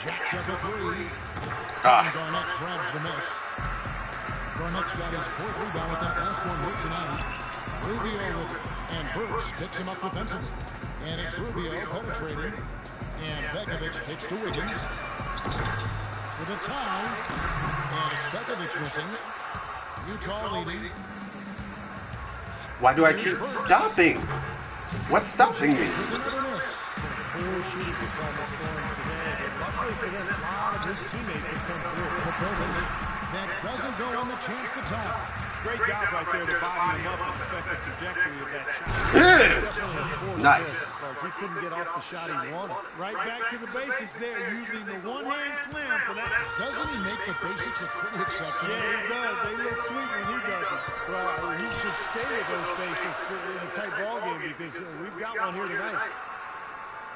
Jacks up a three. Ah. Garnett grabs the miss. Garnett's got his fourth rebound with that last one here tonight. Rubio with it. And Burks picks him up defensively. And it's Rubio penetrating. And Pekovic kicks to Wiggins. For the tie. And it's Pekovic missing. Utah leading. Why do I keep stopping? What's stopping me? With another miss. Poor shooting performance for him today, but luckily for them, a lot of his teammates have come through. Popovich. That doesn't go on the chance to tie. Great job right there to body him up and affect the trajectory of that shot. It's definitely a forced Nice. he couldn't get off the shot he wanted. Right back to the basics there, using the one-hand slam for that. Doesn't he make the basics a pretty exception? Yeah, he does. They look sweet when he does it. Well, he should stay with those basics in a tight ball game because uh, we've got one here tonight.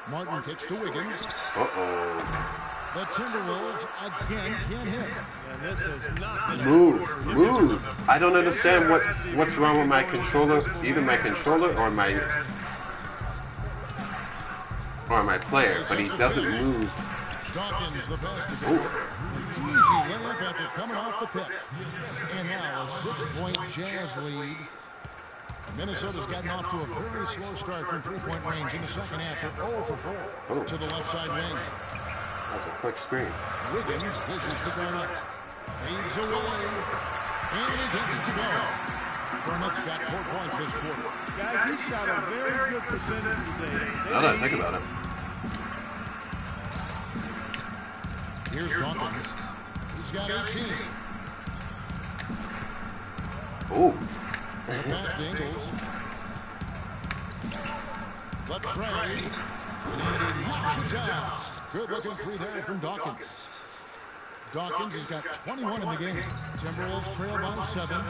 Martin kicks to Wiggins. Uh-oh. The Timberwolves again can't hit. And this has not been Move, quarter for him. move. I don't understand what what's wrong with my controller, either my controller or my or my player, but he doesn't move. Dawkins the pass to Ooh. Gobert. An easy layup after coming off the pick. And now a six-point Jazz lead. Minnesota's gotten off to a very slow start from three-point range in the second half. They're 0 for 4 Oh. to the left side wing. That's a quick screen. Wiggins dishes to Garnett. Fades away. And he gets it to go. Garnett's got four points this quarter. Guys, he shot a very good percentage today. Now that I think about it. Here's Dawkins. He's got 18. Oh, The pass to Ingles. The trade. And he knocks it down. Good looking three there from Dawkins. Dawkins has got 21 in the game. Timberwolves trail by seven.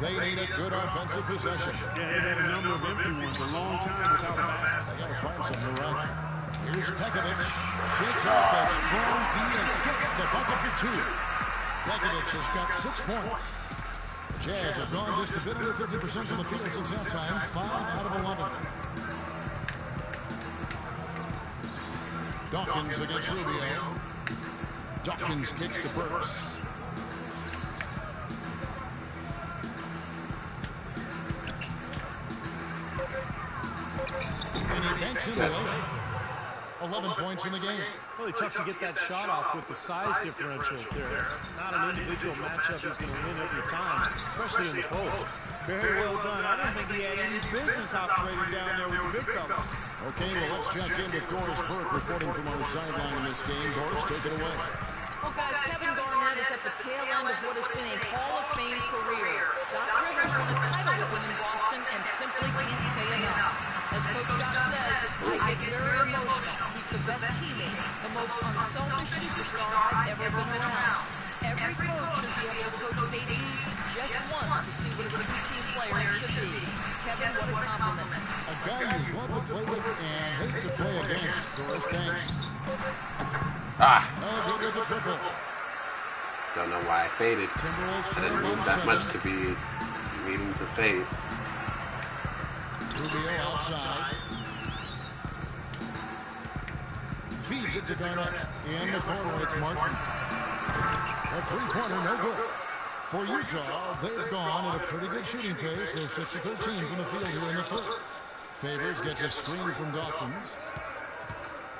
They need a good offensive possession. Yeah, they've had a number of empty ones, a long time without a basket. They got to find something to right. Here's Pekovic. Shakes off a strong D and gets the bucket for two. Pekovic has got six points. The Jazz have gone just a bit under 50% from the field since halftime. Five out of 11. Dawkins against Rubio. Dawkins kicks to Burks. And he banks him away. 11 points in the game. Really tough to get that shot off with the size differential there. It's not an individual matchup he's going to win every time, especially in the post. Very well done. I didn't think he had any business operating down there with the big fellas. Okay, well, let's check in with Doris Burke reporting from our sideline in this game. Doris, take it away. Well, guys, Kevin Garnett is at the tail end of what has been a Hall of Fame career. Doc Rivers won a title with him in Boston and simply can't say enough. As Coach Doc says, I get very emotional. He's the best teammate, the most unselfish superstar I've ever been around. Every coach should be able to coach KG just once to see what a true team player should be. Kevin, what a compliment. A guy you love to play with and hate to play against. Doris, thanks. ah, Oh, good with the triple. don't know why I faded. I didn't by move that much to be needing to fade. Rubio outside. Feeds it to Garnett. In the corner, it's Martin. A three-pointer, no good. For Utah, they've gone at a pretty good shooting pace. They're 6 of 13 from the field here in the third. Favors gets a screen from Dawkins.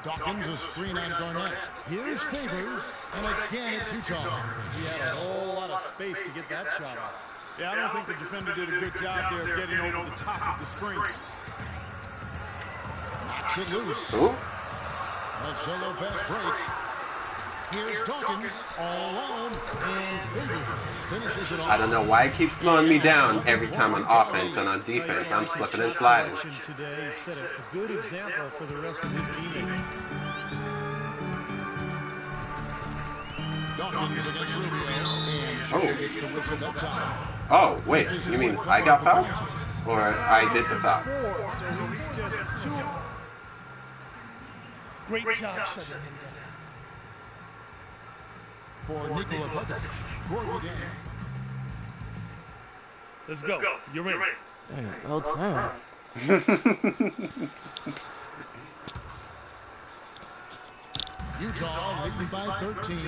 Dawkins a screen on Garnett. Here's Favors, and again it's Utah. He had a whole lot of space to get that shot off. Yeah, I don't think the defender did a good job there of getting over the top of the screen. Knocks it loose. Ooh. A solo fast break. Here's Dawkins all alone, and Favors finishes it off. I don't know why it keeps slowing me down every time on offense and on defense. I'm slipping and sliding. Today set a, a good example for the rest of his teammates. Dawkins against Rubio, and Oh. Gets the whistle that time. Oh, wait, you mean I got fouled? Or I did the foul? Four, so he's just two. Great job shutting him down. For Nikola Pekovic, Gorgui Dieng. Let's go. You're in. Dang, all time. Utah leading by 13.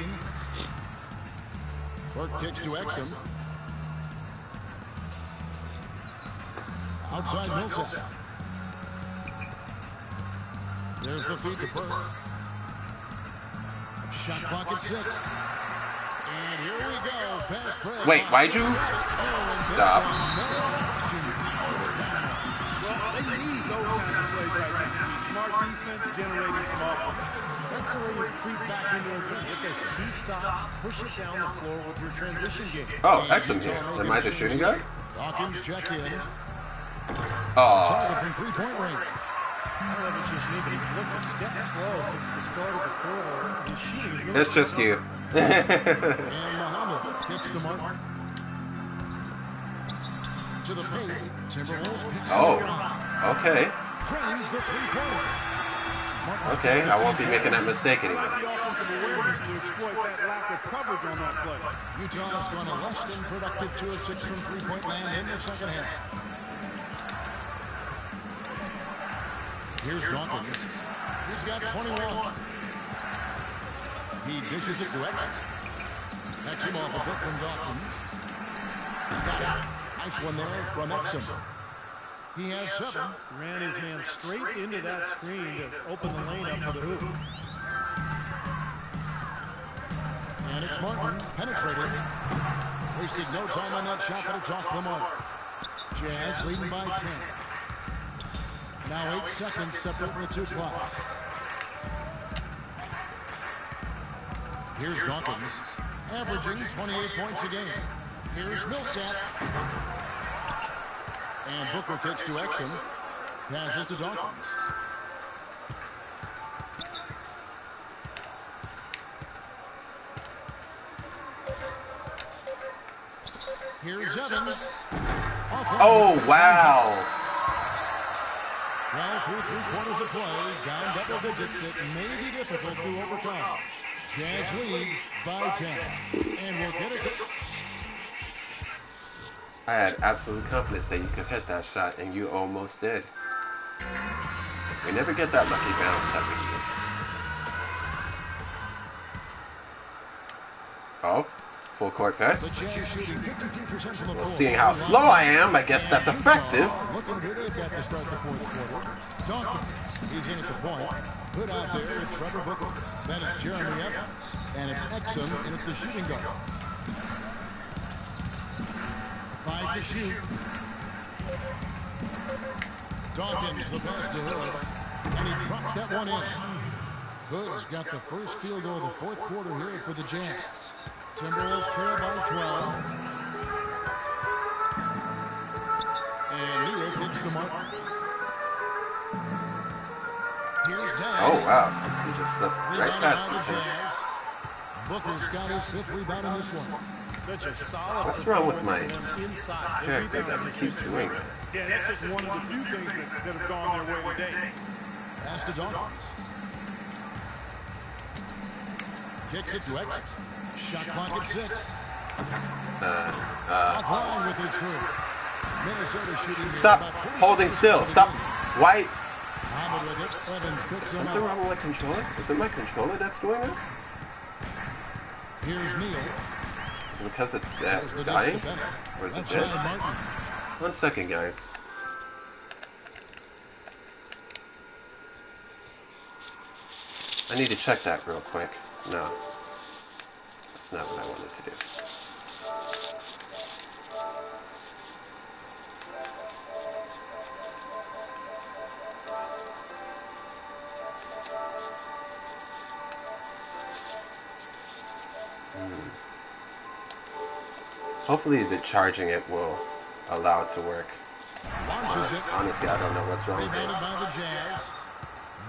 Burke kicks to Exum. Outside Millsap. There's the feed to Burke. Shot clock at six. Wait, why'd you stop? Well, they need those kind of plays right now. Smart defense generating some offense. That's the way you creep back into a game. Get those key stops, push it down the floor with your transition game. Oh, Exum here. Am I the shooting guard? Dawkins check in. Oh, Target from three-point range. I don't know if it's just me, but he's looked a step slow since the start of the quarter. His shooting is really it's just you. And Muhammad kicks to Martin. To the paint. Timberwolves picks Oh, okay. Cranes the three-pointer. Martin's Okay, I won't be making that mistake anymore. like the offensive awareness to exploit that lack of coverage on that play. Utah has gone a less than productive two of six from three-point land in the second half. Here's Dawkins. He's got 21. He dishes it to Exum. Exum off a bit from Dawkins. Got it. Nice one there from Exum. He has seven. ran his man straight into that screen to open the lane up for the hoop. And it's Martin penetrating. Wasted no time on that shot, but it's off the mark. Jazz leading by 10. Now eight seconds separate the two clocks. Here's Dawkins, averaging 28 points a game. Here's Millsap. And Booker kicks to Exum. Passes to Dawkins. Here's Evans. Oh, wow. Well, through three quarters of play, down double digits, it may be difficult to overcome. Jazz lead by 10. And we'll get it. I had absolute confidence that you could hit that shot, and you almost did. We never get that lucky bounce every year. Oh, full court press. The Jazz shooting 53% from the Well, seeing how slow I am, I guess that's effective. Looking who they've got to start the fourth quarter. Dawkins is in at the point. Put out there with Trevor Booker. Then it's Jeremy Evans. And it's Exum in at the shooting guard. Five to shoot. Dawkins the pass to Hood. And he drops that one in. Hood's got the first field goal of the fourth quarter here for the Jazz. Timberwolves trail by 12. And Neal kicks to Martin. Here's Dieng. Oh, wow. You just slipped right Rebounded past by the. Jazz. Booker's got his fifth rebound in this one. Such a solid What's wrong with my performance from them inside. Character that his keeps doing three. that? Yeah, that's just one of the few things that, that have gone their way today. Pass to Dawkins. Kicks it to Exum. Shot clock at six. Uh, uh, Offline with his three. Minnesota shooting. Stop holding still. Stop. Why? Muhammad with it. Evans picks him Something wrong with my controller? Is it my controller that's doing it? Here's Neal. Is it because it's uh, dying? Or is that's it dead? One second, guys. I need to check that real quick. No. That's not what I wanted to do. Hmm. Hopefully the charging it will allow it to work. Honestly, I don't know what's wrong with it. by the Jazz.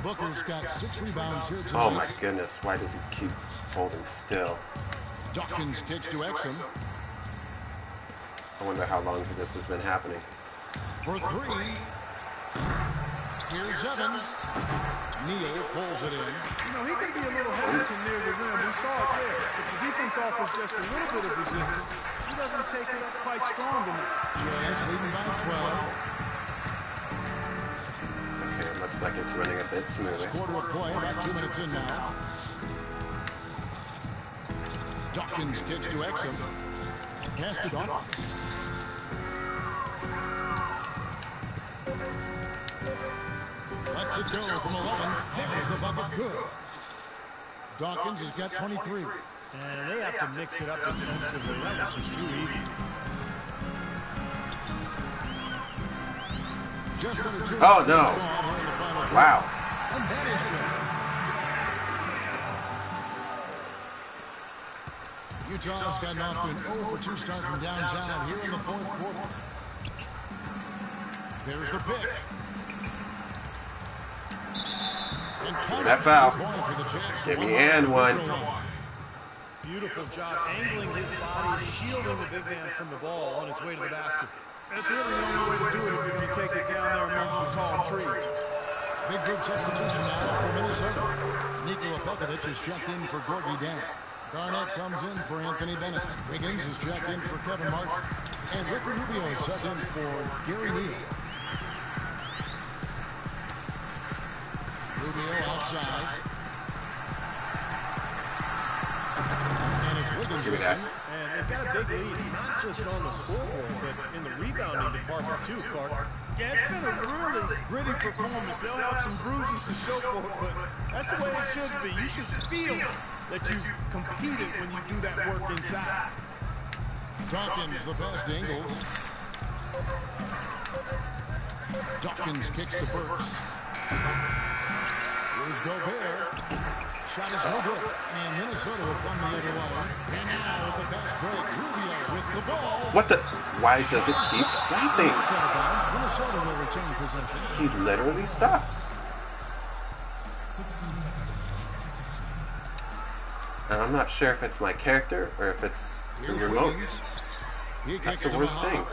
Booker's got six rebounds here tonight. Oh my goodness, why does he keep holding still? Dawkins kicks to Exum I wonder how long this has been happening. for three. Here's Evans. Neal pulls it in. You know, he can be a little hesitant near the rim. We saw it there. If the defense offers just a little bit of resistance, he doesn't take it up quite strong enough. Jazz leading by 12. Okay, it looks like it's running a bit smoother. Quarter of play, about two minutes in now. Dawkins kicks to Exum. Pass to Dawkins. Lets it go from 11. There's the bucket. Good. Dawkins has got 23. And they have to mix it up defensively. That was just too easy. Just under two Oh, minutes no. gone here in the final four. Wow. Utah's gotten off to an 0 for 2 start from downtown here in the fourth quarter. There's the pick. And Give me count that foul. Two points for the Jazz. Give me more and one. free throw line. Beautiful job angling his body, shielding the big man from the ball on his way to the basket. That's really the only way to do it if you're going to take it down there amongst the tall trees. Big group substitution now for Minnesota. Nikola Pekovic is checked in for Gorgui Dieng. Garnett comes in for Anthony Bennett. Wiggins is checked in for Kevin Martin. And Ricky Rubio is subbed in for Gary Neal. Rubio outside. And it's Wiggins Give me that. missing. And they've got a big lead, not just on the scoreboard, but in the rebounding department too, Clark. Yeah, it's been a really gritty performance. They'll have some bruises to show for it, but that's the way it should be. You should feel that you've competed when you do that work inside. Dawkins, the pass to Ingles. Dawkins kicks to Burks. Here's Gobert. Shot is no good. And Minnesota will come the other way. And now with the fast break, Rubio with the ball. What the? Why does it keep stopping? It's out of bounds. Minnesota will retain possession. He literally stops. And I'm not sure if it's my character or if it's the remote. That's the worst thing.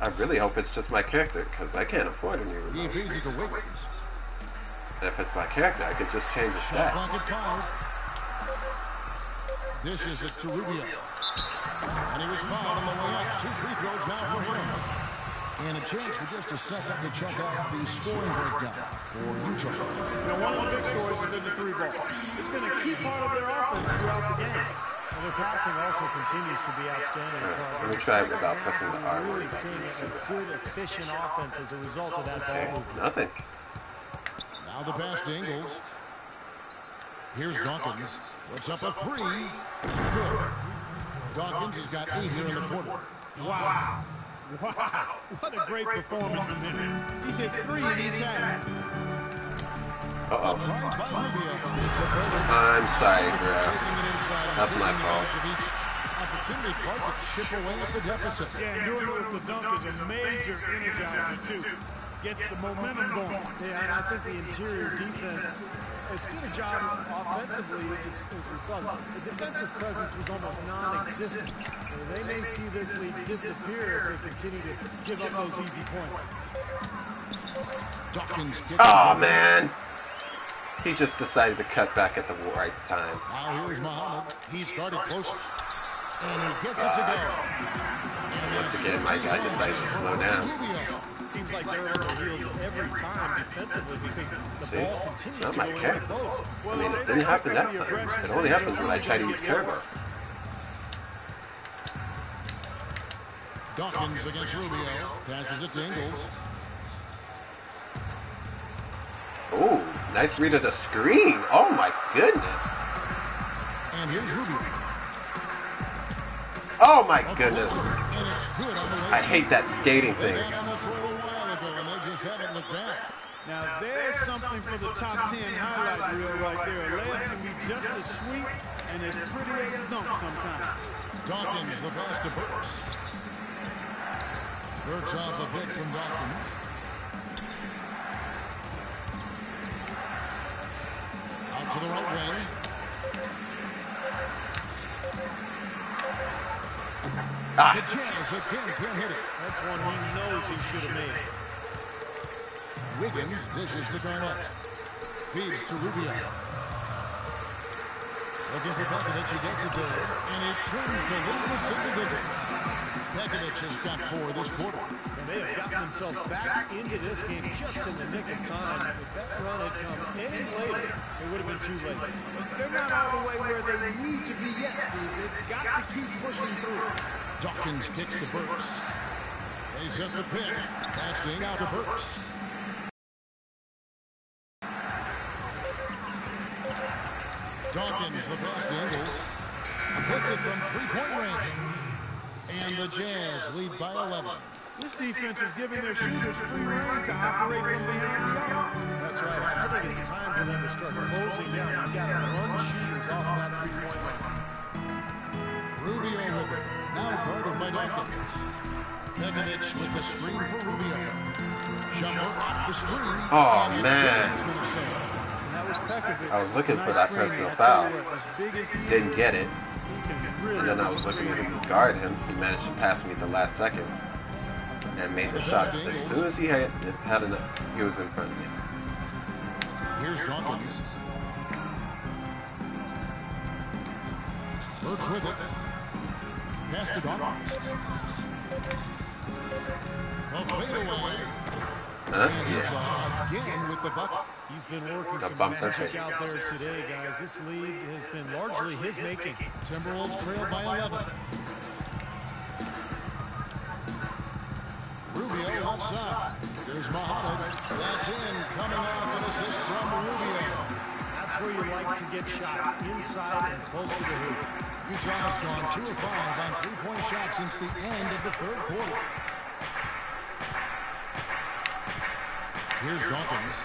I really hope it's just my character because I can't afford a new He remote. it to Wiggins. And if it's my character, I could just change the clock stats. at five. Dishes it to Rubio. And he was fouled on the way up. Two free throws now for him. And a chance for just a second to check out the scoring breakdown for Utah. You know, one of the big stories has been the three ball. It's been a key part of their offense throughout the game. And their passing also continues to be outstanding. Alright, let me try it without half, pressing the we're R really word. seeing a good, efficient offense as a result of that ball Okay, movement. nothing. Now the pass to Ingles. Here's Dawkins. Puts up a three. Good. Dawkins has got eight here in the quarter. Wow. Wow. What a great performance from him. He's hit three in each half. Uh oh. by Rubio. I'm sorry, bro. Taking it inside and That's my fault. advantage of each Opportunity Clark to chip away at the deficit. Yeah, and doing it with the dunk is a major energizer, too. Gets the momentum going. Yeah, and I think the interior defense, as good a job offensively as, as we saw, the defensive presence was almost non-existent. They may see this lead disappear if they continue to give up those easy points. Dawkins kicks Oh it. man. He just decided to cut back at the right time. Now here's Muhammad. He's guarded closer. And he gets it to go. And Once again, my guy decided to slow down. Rubio. Seems like they're on their heels every time defensively because the See? ball It's continues not to my go in character. close. I mean, it didn't happen that time. It only happens when I try to use Kerber. Dawkins against Rubio. Passes it to Ingles. Oh, nice read of the screen. Oh my goodness. And here's Rubio. Oh my goodness. And it's good on the way. I hate that skating thing. got on this roll a while ago, and they just back. Now there's something for the top 10 highlight reel right there. A layup can be just as sweet and as pretty as a dunk sometimes. Dawkins, the pass to Burks. Burks off a bit from Dawkins. Out to the right wing. Ah. The Jazz again can't hit it. That's one he knows he should have made. Wiggins dishes to Garnett. Feeds to Rubio. Looking for Pekovic, he gets it there. And he trims the lead to single digits. Pekovic has got four this quarter. And they have gotten themselves back into this game just in the nick of time. If that run had come any later, it would have been too late. They're not all the way where they need to be yet, Steve. They've got to keep pushing through. Dawkins kicks to Burks. They set the pick. Casting out to Burks. Dawkins, the pass to Ingles. Hits it from three-point range. And the Jazz lead by 11. This defense is giving their shooters free reign to operate from behind the arc. That's right. I think it's time for them to start closing down. You've got to run shooters off of that three-point line. Rubio with it. Now guarded by Dawkins. Pekovic with the screen for Rubio. Shumpert off the screen. Oh, And it man. I was looking for that personal foul. you what, as big as he Didn't get it. he can really And then I was looking to guard him. He managed to pass me at the last second. And made the shot. As soon as he had, had enough, he was in front of me. Here's Dawkins. Burks with it. Pass to Dawkins. A fadeaway. Huh? Yeah. again with the bucket. He's been working some bump their magic out there today, guys. This lead has been largely his making. Timberwolves trail by 11. Rubio outside. Here's Muhammad. That's in. Coming off an assist from Rubio. That's where you like to get shots, inside and close to the hoop. Utah has gone 2 of 5 on three-point shots since the end of the third quarter. Here's Dawkins.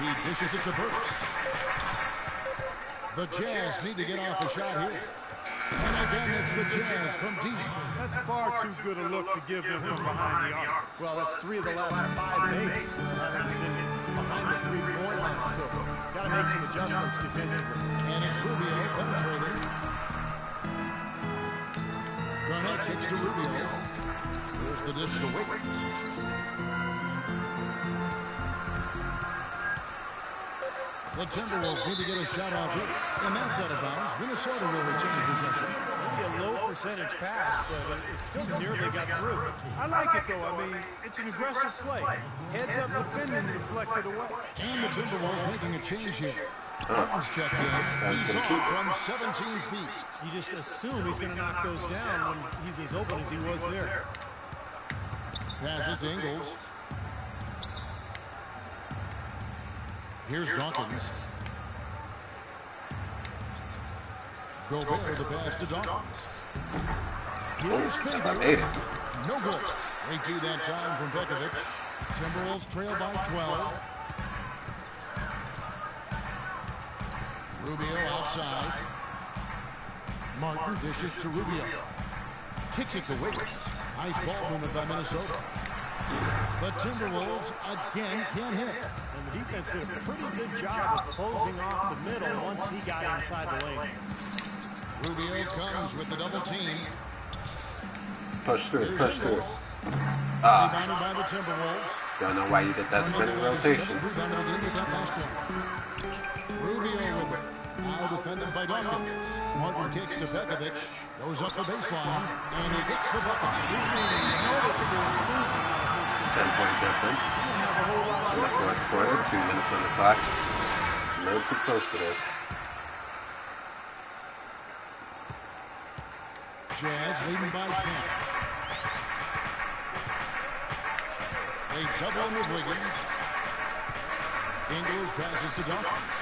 He dishes it to Burks. The Jazz need to get off a shot here. And again, it's the Jazz from deep. That's far too good a look to give them from behind the arc. Well, that's three of the last five makes uh, having been behind the three-point line, so got to make some adjustments defensively. And it's Rubio penetrating. Garnett kicks to Rubio. There's the dish to Wiggins. The Timberwolves need to get a shot off here. And that's out of bounds. Minnesota will retain possession. Maybe a low percentage pass, but it, it still nearly got through. I like it though. I mean, it's an aggressive play. Heads up defending deflected away. And the Timberwolves making a change here. Martin's checked in. He's off from 17 feet. You just assume he's going to knock those down when he's as open as he was there. Passes to Ingles. Here's Dawkins. Gobert with the pass to Dawkins. Here's Favors. No good. They do that time from Pekovic. Timberwolves trail by 12. Rubio outside. Martin dishes to Rubio. Kicks it to Wiggins. Nice ball movement by Minnesota. The Timberwolves again can't hit. And the defense did a pretty good job of closing off the middle once he got inside the lane. Rubio comes with the double team. Push through, push through. Ah, Rebounded by the Timberwolves. don't know why you did that Hornets spinning will a rotation. seventh rebound of the game with that last one. Rubio with it. Now defended by Dawkins. Martin kicks to Pekovic. Goes up the baseline. And he gets the bucket. We've seen a noticeable improvement out of him since Ten point difference. Whole the fourth quarter, two minutes on the clock. No too close for this. Jazz leading by 10. They double him with Wiggins. Ingles passes to Dawkins.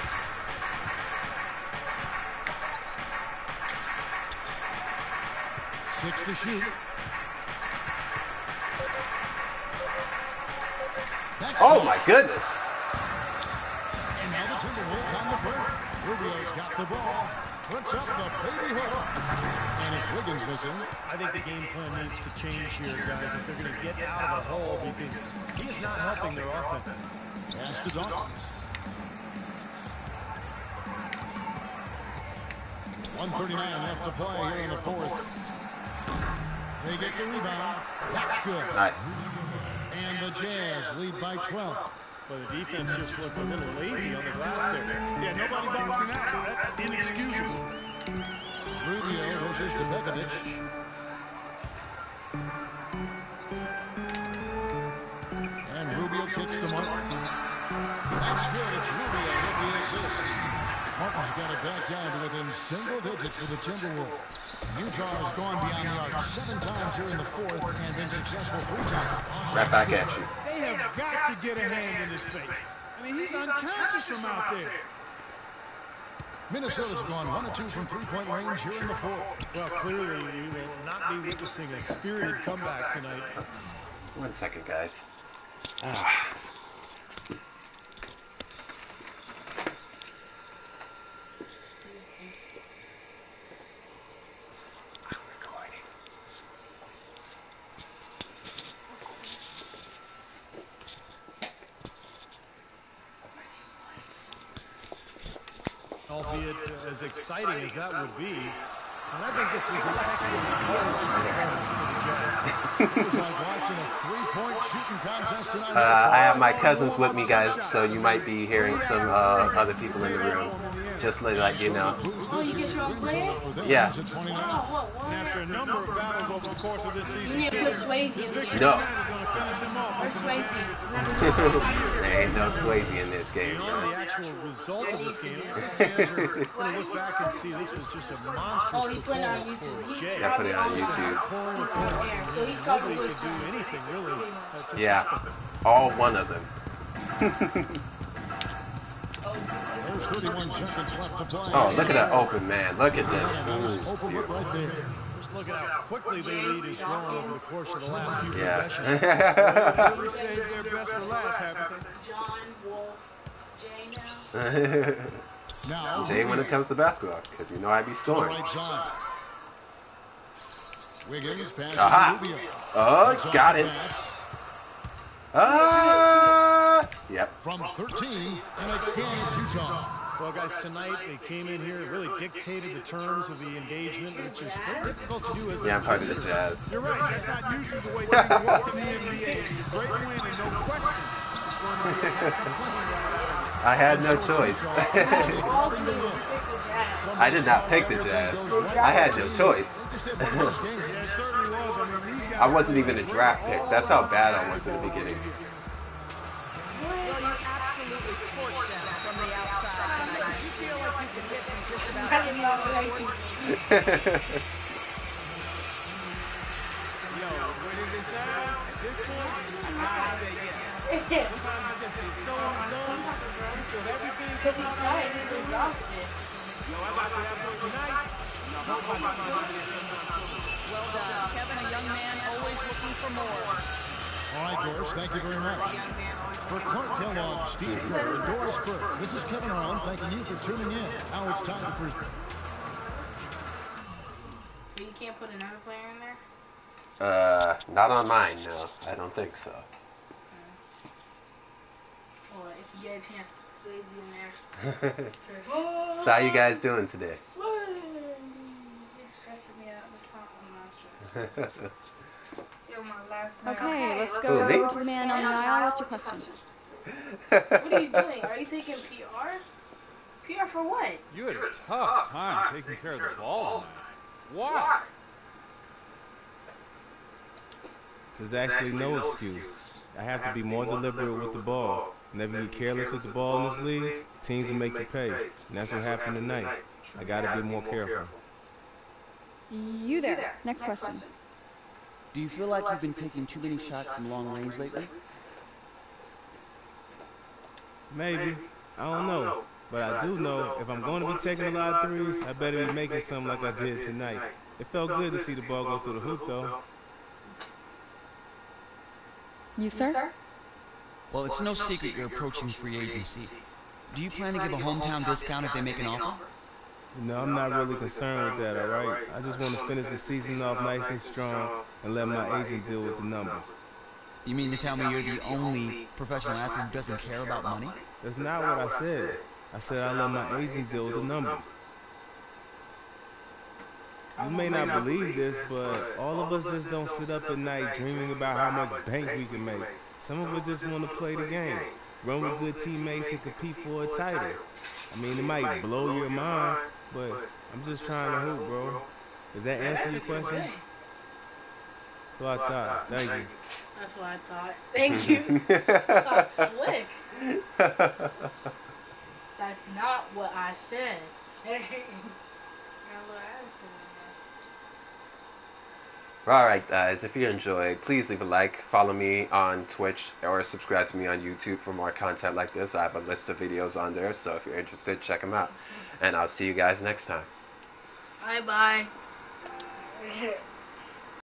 Six to shoot. Oh my goodness. And now the Timberwolves on the break. Rubio's got the ball. Puts up the baby hook. And it's Wiggins missing. I think the game plan needs to change here, guys, if they're going to get out of the hole because he is not helping their offense. Pass to Dawkins. 139 left to play here in the fourth. They get the rebound. That's good. Nice. And the Jazz lead by 12. But the defense just looked a little lazy on the glass there. Yeah, nobody boxing out. That's inexcusable. Rubio versus Debekovic. And Rubio kicks to Martin. That's good. It's Rubio with the assist. Martin's got it back down to within single digits for the Timberwolves. Utah has gone beyond the arc seven times here in the fourth and been successful three times. Right back at you. They have got to get a hand in his face. I mean, he's unconscious from out there. Minnesota's gone one or two from three-point range here in the fourth. Well, clearly we will not be witnessing a spirited comeback tonight. One second, guys. Ah. Albeit uh, as exciting as that would be. And I think this was an excellent performance for the Jazz. It was like watching a three-point shooting contest tonight. Uh, I have my cousins with me, guys, so you might be hearing some uh, other people in the room. Just to let you know. Yeah. And after a number of battles over the course of this season, You need to put Swayze in there. No. is going to finish him off. Where's Swayze? there ain't no Swayze in this game, Beyond bro. the actual result of this game, I think going to look back and see this was just a monstrous Oh, put it on performance YouTube. for He's Jay. Yeah, put it on probably YouTube. Pouring. Yeah, so he's talking to his could do anything really uh, to Yeah, all one of them. Oh, look at that open man. Look at this. Open look right there. Just look at how quickly their lead has grown over the course of the last few possessions. Yeah. Really saved their best for last, haven't they? John, Wolf, Jay now. Now, Jay when it comes to basketball, because you know I'd be to the scoring. right side. Wiggins passes Aha. to Rubio. Oh, Puts off got it. pass ah! Yep. From 13, and again it's Utah. Well, guys, tonight they came in here and really dictated the terms of the engagement, which is very difficult to do as Yeah, I'm a part of the Jazz. You're right. That's not usually the way things work in the NBA. It's a great win and no question. It's going to be a happy plenty I had no choice. All three of you picked the Jazz. I did not pick the Jazz. I had no choice. It certainly was. I mean, these guys. I wasn't even a draft pick. That's how bad I was in the beginning. Because he's tired, he's exhausted. Yo, I got to tonight. Well done. Kevin, a young man always looking for more. All right, Doris, thank you very much. For Clark Kellogg, Steve Kerr, and Doris Burke, this is Kevin Harlan thanking you for tuning in. Now it's time to present. So you can't put another player in there? Uh, not on mine, no. I don't think so. Or if you get a chance, put Swayze in there. so how you guys doing today? You're stressing me out. I'm not stressed. You're my last night. Okay, let's Who, go me? to the man on the aisle. What's your question? What are you doing? Are you taking PR? PR for what? You had a tough time taking care of the ball tonight. Why? There's actually no excuse. I have to be more deliberate with the ball. Whenever you're careless with the ball in this league, teams will make you pay. And that's what happened tonight. I gotta be more careful. You there. Next question. Do you feel like you've been taking too many shots from long range lately? Maybe. I don't know. But I do know if I'm going to be taking a lot of threes, I better be making some like I did tonight. It felt good to see the ball go through the hoop, though. You, sir? Well, it's no secret you're approaching free agency. Do you plan to give a hometown discount if they make an offer? No, I'm not really concerned with that, all right? I just want to finish the season off nice and strong and let my agent deal with the numbers. You mean to tell me you're the only professional athlete who doesn't care about money? That's not what I said. I said I let my agent deal with the numbers. You may not believe this, but all of us just don't sit up at night dreaming about how much bank we can make. Some of us just want to play the game, run with good teammates, and compete for a title. I mean, it might blow your mind, but I'm just trying to hoop, bro. Does that answer your question? So I thought. Thank you. That's what I thought. Thank you. Talk slick. That's not what I said. Got a little attitude Alright, guys, if you enjoyed, please leave a like, follow me on Twitch, or subscribe to me on YouTube for more content like this. I have a list of videos on there, so if you're interested, check them out. And I'll see you guys next time. Bye bye.